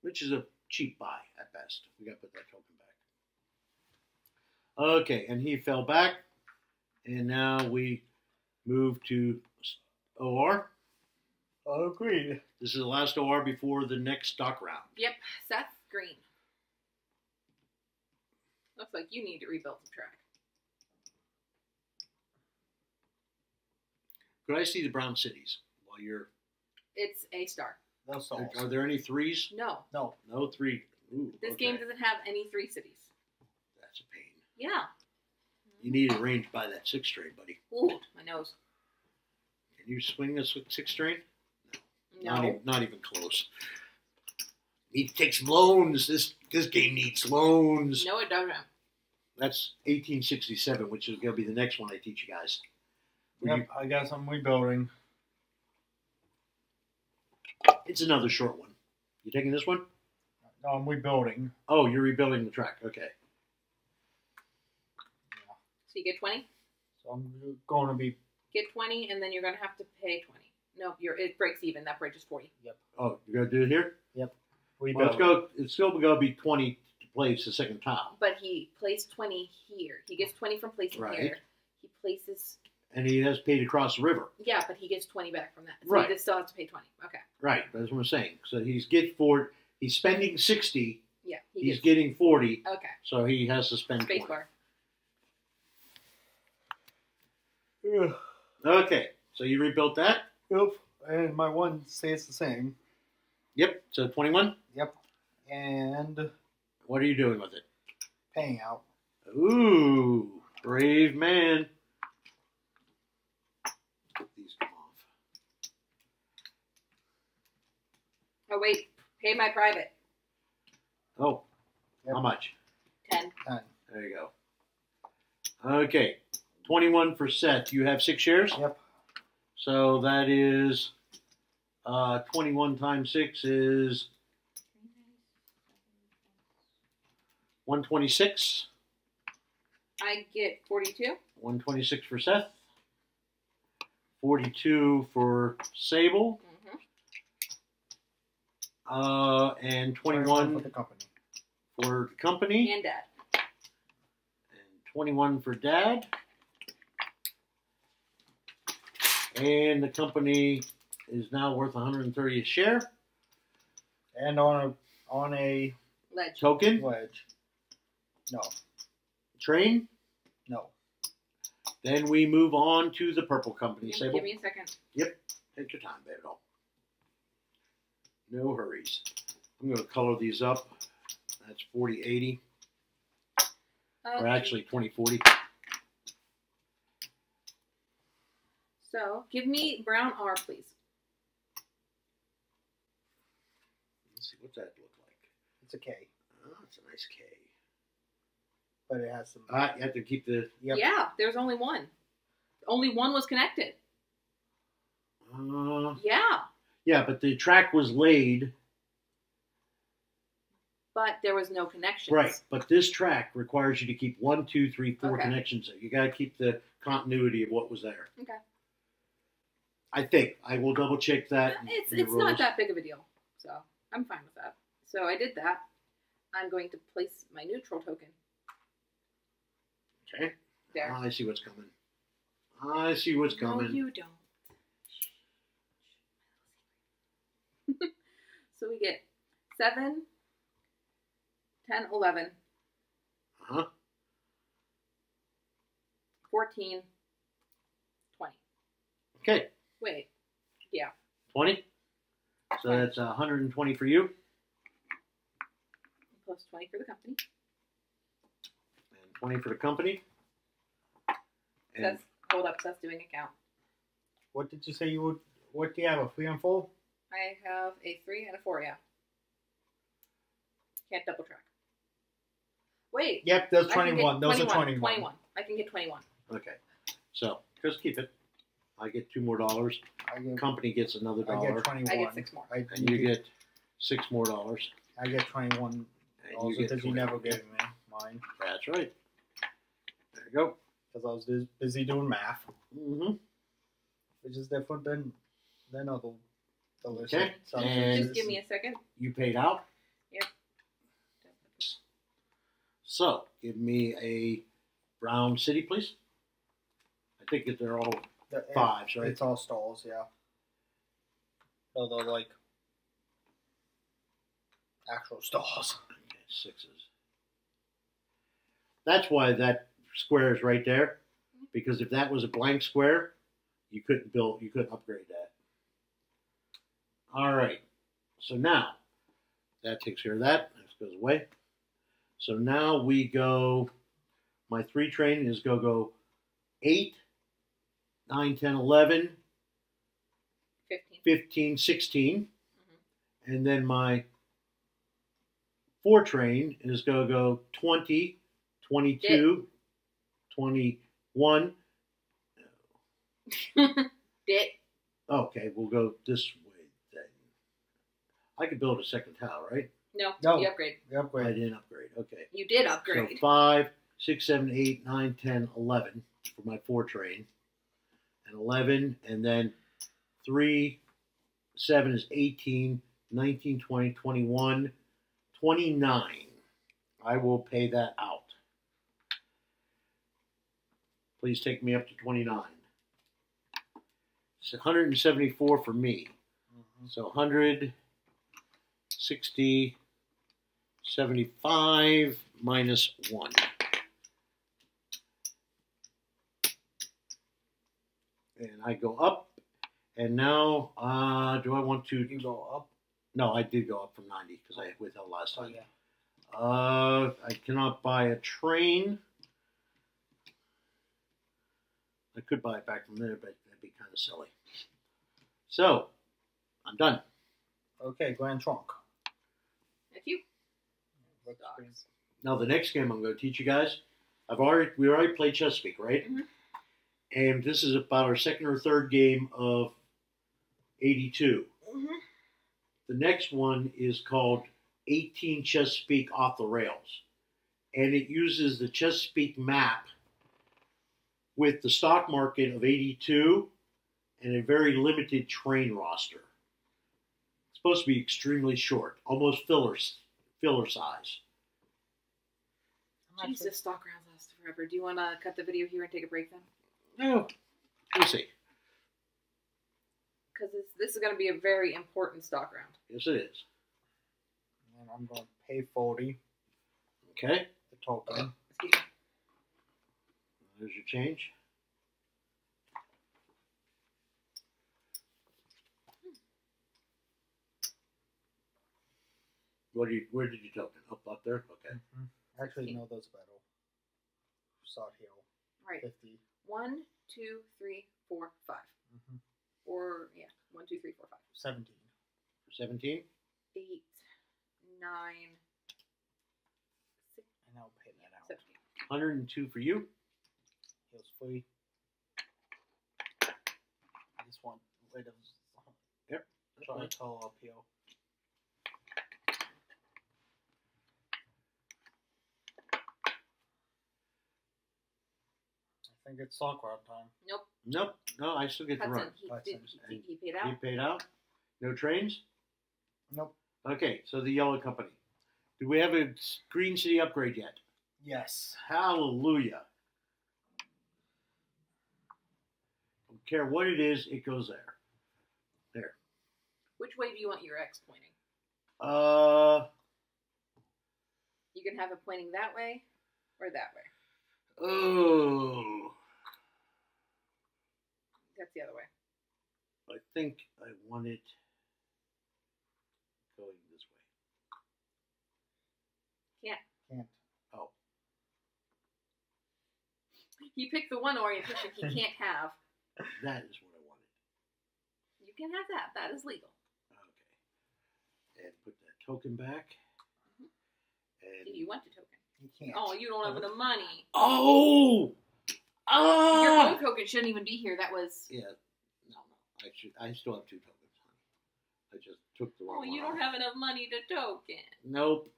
which is a cheap buy at best. We got to put that token. Okay, and he fell back, and now we move to OR. Agreed. This is the last OR before the next stock round. Yep, Seth Green. Looks like you need to rebuild the track. Could I see the Brown cities while you're? It's a star. Those souls. Are there any threes? No, No. No three. Ooh, this okay. game doesn't have any three cities. That's a pain. Yeah. You need to range by that six string, buddy. Ooh, my nose. Can you swing this with six string? No. Not, even, not even close. Need to take some loans. This this game needs loans. No, it doesn't. That's 1867, which is going to be the next one I teach you guys. Would Yep, I got some rebuilding. it's another short one. You taking this one? Um, no, I'm rebuilding. Oh, you're rebuilding the track. Okay. So you get 20? So I'm going to be Get 20, and then you're going to have to pay 20. No, you're, it breaks even. That bridge is 40. Yep. Oh, you got to do it here? Well, rebuilding. let's go. It's still going to be 20 to place the second time. But he placed 20 here. He gets 20 from placing Right. here. He places. And he has paid across the river. Yeah, but he gets 20 back from that. So Right. he just still has to pay 20. Okay. Right. That's what I'm saying. So he's get for he's spending 60. Yeah. He He's gets. getting 40. okay. So he has to spend 20. Space bar. Ugh. Okay. So you rebuilt that? Yep. And my one stays the same. Yep. So 21. Yep. And What are you doing with it? paying out. Ooh, brave man. Get these off. Oh, wait. Pay my private. Oh, Yep. how much? 10. 10. There you go. Okay, 21 for Seth. You have six shares? Yep. So that is uh, 21 times 6 is 126. I get 42. 126 for Seth. 42 for Sable. Mm-hmm. Uh, and for 21 the company. for the company. And dad. And 21 for Dad. And the company is now worth 130 a share. And on a on a Ledge. Token, wedge. No. train. No. Then we move on to the purple company. Give, Sable, give me a second. Yep. take your time, baby. doll. No hurries. I'm going to color these up. That's 4080, Uh, or actually 2040. So give me brown R, please. Let's see, what's that look like? It's a K, Oh, it's a nice K. but it has some. Ah, you have to keep the. Yep. Yeah, there's only one. Only one was connected. Uh, Yeah, yeah, but the track was laid but there was no connection. right. But this track requires you to keep one, two, three, four Okay. connections. You got to keep the continuity of what was there. Okay. I think I will double check that. It's it's not that big of a deal, so I'm fine with that. So I did that. I'm going to place my neutral token Okay. there. I see what's coming. I see what's coming. No, you don't. so we get 7, 10, 11, Uh-huh. 14, 20. Okay. Wait, yeah. 20. So Twenty. that's 120 for you Plus 20 for the company. and 20 for the company. And Says, hold up, says doing a count. What did you say you would? What do you have? A three and four? I have a 3 and a 4, yeah. Can't double track. Wait. Yep, those I can get 21. Those are 21. 21. I can get 21. okay. So just keep it. I get two more dollars. I get, Company gets another I dollar. get 21. I get 6 more. I, And you get six more dollars. I get 21 And also you get because you never gave me mine That's right. There you go. because I was bus- busy doing math, Mm-hmm. which is different than than other the list. Okay, and- Just give me a second. You paid out. Yep. So give me a brown city, please. I think that they're all the, fives, right? It's all stalls, yeah. So they're like actual stalls. Sixes. That's why that square is right there, because if that was a blank square, you couldn't build, you couldn't upgrade that. All right, so now that takes care of that. This goes away. So now we go. My three train is go go eight, nine, 10, 11, 15. 15, 16. Mm-hmm. And then my four train is going to go 20, 22, 21. Dit. Okay, we'll go this way then. I could build a second tower, right? No, No. you upgrade. The I didn't upgrade. Okay. You did So upgrade. 5, 6, 7, 8, 9, 10, 11 for my four train. And 11, and then 3, 7 is 18, 19, 20, 21, 29. I will pay that out. Please take me up to 29. It's 174 for me. Mhm. So 100, 60, 75 minus 1. And I go up. And now, uh, do I want to? You go up. No, I did go up from 90 because I withheld last Oh time. yeah. Uh, I cannot buy a train. I could buy it back from there, but that'd be kind of silly. So, I'm done. Okay, Grand Trunk. Thank you Let's Stocks. bring- Now the next game I'm going to teach you guys, I've already we already played Chesapeake, right? Mhm. And this is about our second or third game of 82. Mm-hmm. The next one is called 18 Chesapeake Off the Rails, and it uses the Chesapeake map with the stock market of 82 and a very limited train roster. It's supposed to be extremely short, almost filler filler size. I'm Jesus, stock rounds last forever. Do you want to cut the video here and take a break then? No, let me see. Because this, this is going to be a very important stock round. Yes, it is. And I'm going to pay 40, Okay, the token. Excuse there's your change. What do you? Where did you token? Up, up there. Okay. Mhm. Actually, no, those better. South Hill, Right. 50. One, two, three, four, five. Mm-hmm. Or yeah, one, two, three, four, five, 17. 17. eight, nine, six, And I'll pay that out. seventeen. 102 for you. Heals free. I just want rid of. Yep. Try total appeal. I think it's stock round time. Nope. Nope. No, I still get to Hudson, run. he, Hudson. did, he, he paid out. You paid out. No trains. Nope. Okay, so the yellow company. Do we have a Green City upgrade yet? Yes. Hallelujah. Don't care what it is, it goes there. There. Which way do you want your X pointing? Uh You can have it pointing that way or that way. oh. That's the other way. I think I want it going this way. Can't. Can't. Oh, He picked the one orientation he can't have. that is what I wanted. You can have that. That is legal. Okay. And put that token back. Do And you want the token? You can't. Oh, you don't have the money. oh, Oh, your ah, home token shouldn't even be here. That was. yeah. No, no. I should. I still have two tokens. I just took the wrong Oh, one. you don't off. have enough money to token. Nope.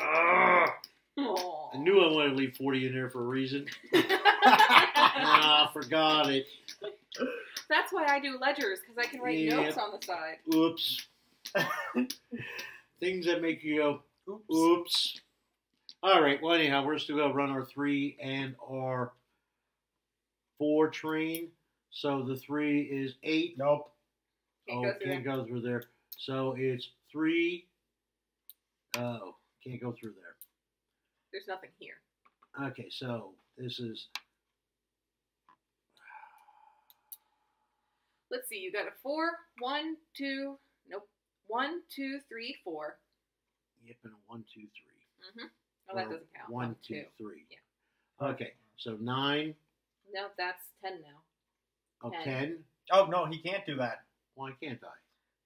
Ah, Oh. I knew I wanted to leave forty in there for a reason. ah, forgot it. That's why I do ledgers because I can write Yeah. notes on the side. Oops. Things that make you go, Oops. oops. All right. Well, anyhow, we're still gonna run our three and our four train. So the three is eight. Nope. Can't oh, go can't there. go through there. So it's three. Oh, can't go through there. There's nothing here. Okay, so this is Let's see. You got a four, one, two, nope, one, two, three, four. yep and a one, two, three. Mm-hmm. Oh, that Or doesn't count. One, two, three. Yeah. Okay, so nine. No, that's ten now. Oh, Ten. ten. Oh no, he can't do that Why can't I?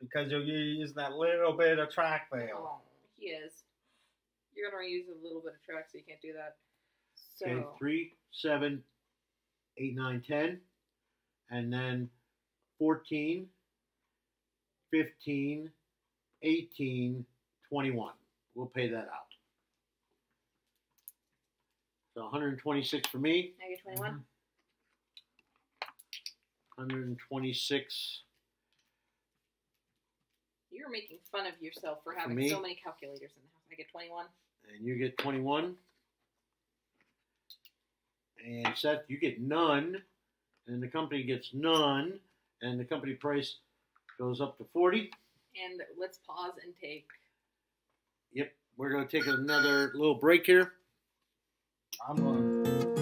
because you're using that little bit of track fail. Oh, he is. You're gonna use a little bit of track, so you can't do that. So Okay, three, seven, eight, nine, ten, and then 14, 15, 18, 21. We'll pay that out. So 126 for me, I get twenty-one. Mm-hmm. 126 You're making fun of yourself for For having me? so many calculators in the house. I get twenty-one. and you get 21. And Seth, you get none, and the company gets none, and the company price goes up to 40. And let's pause and take. Yep, we're going to take another little break here. I'm going.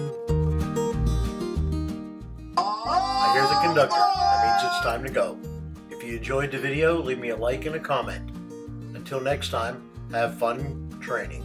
That means it's time to go. If you enjoyed the video, leave me a like and a comment. Until next time, have fun training.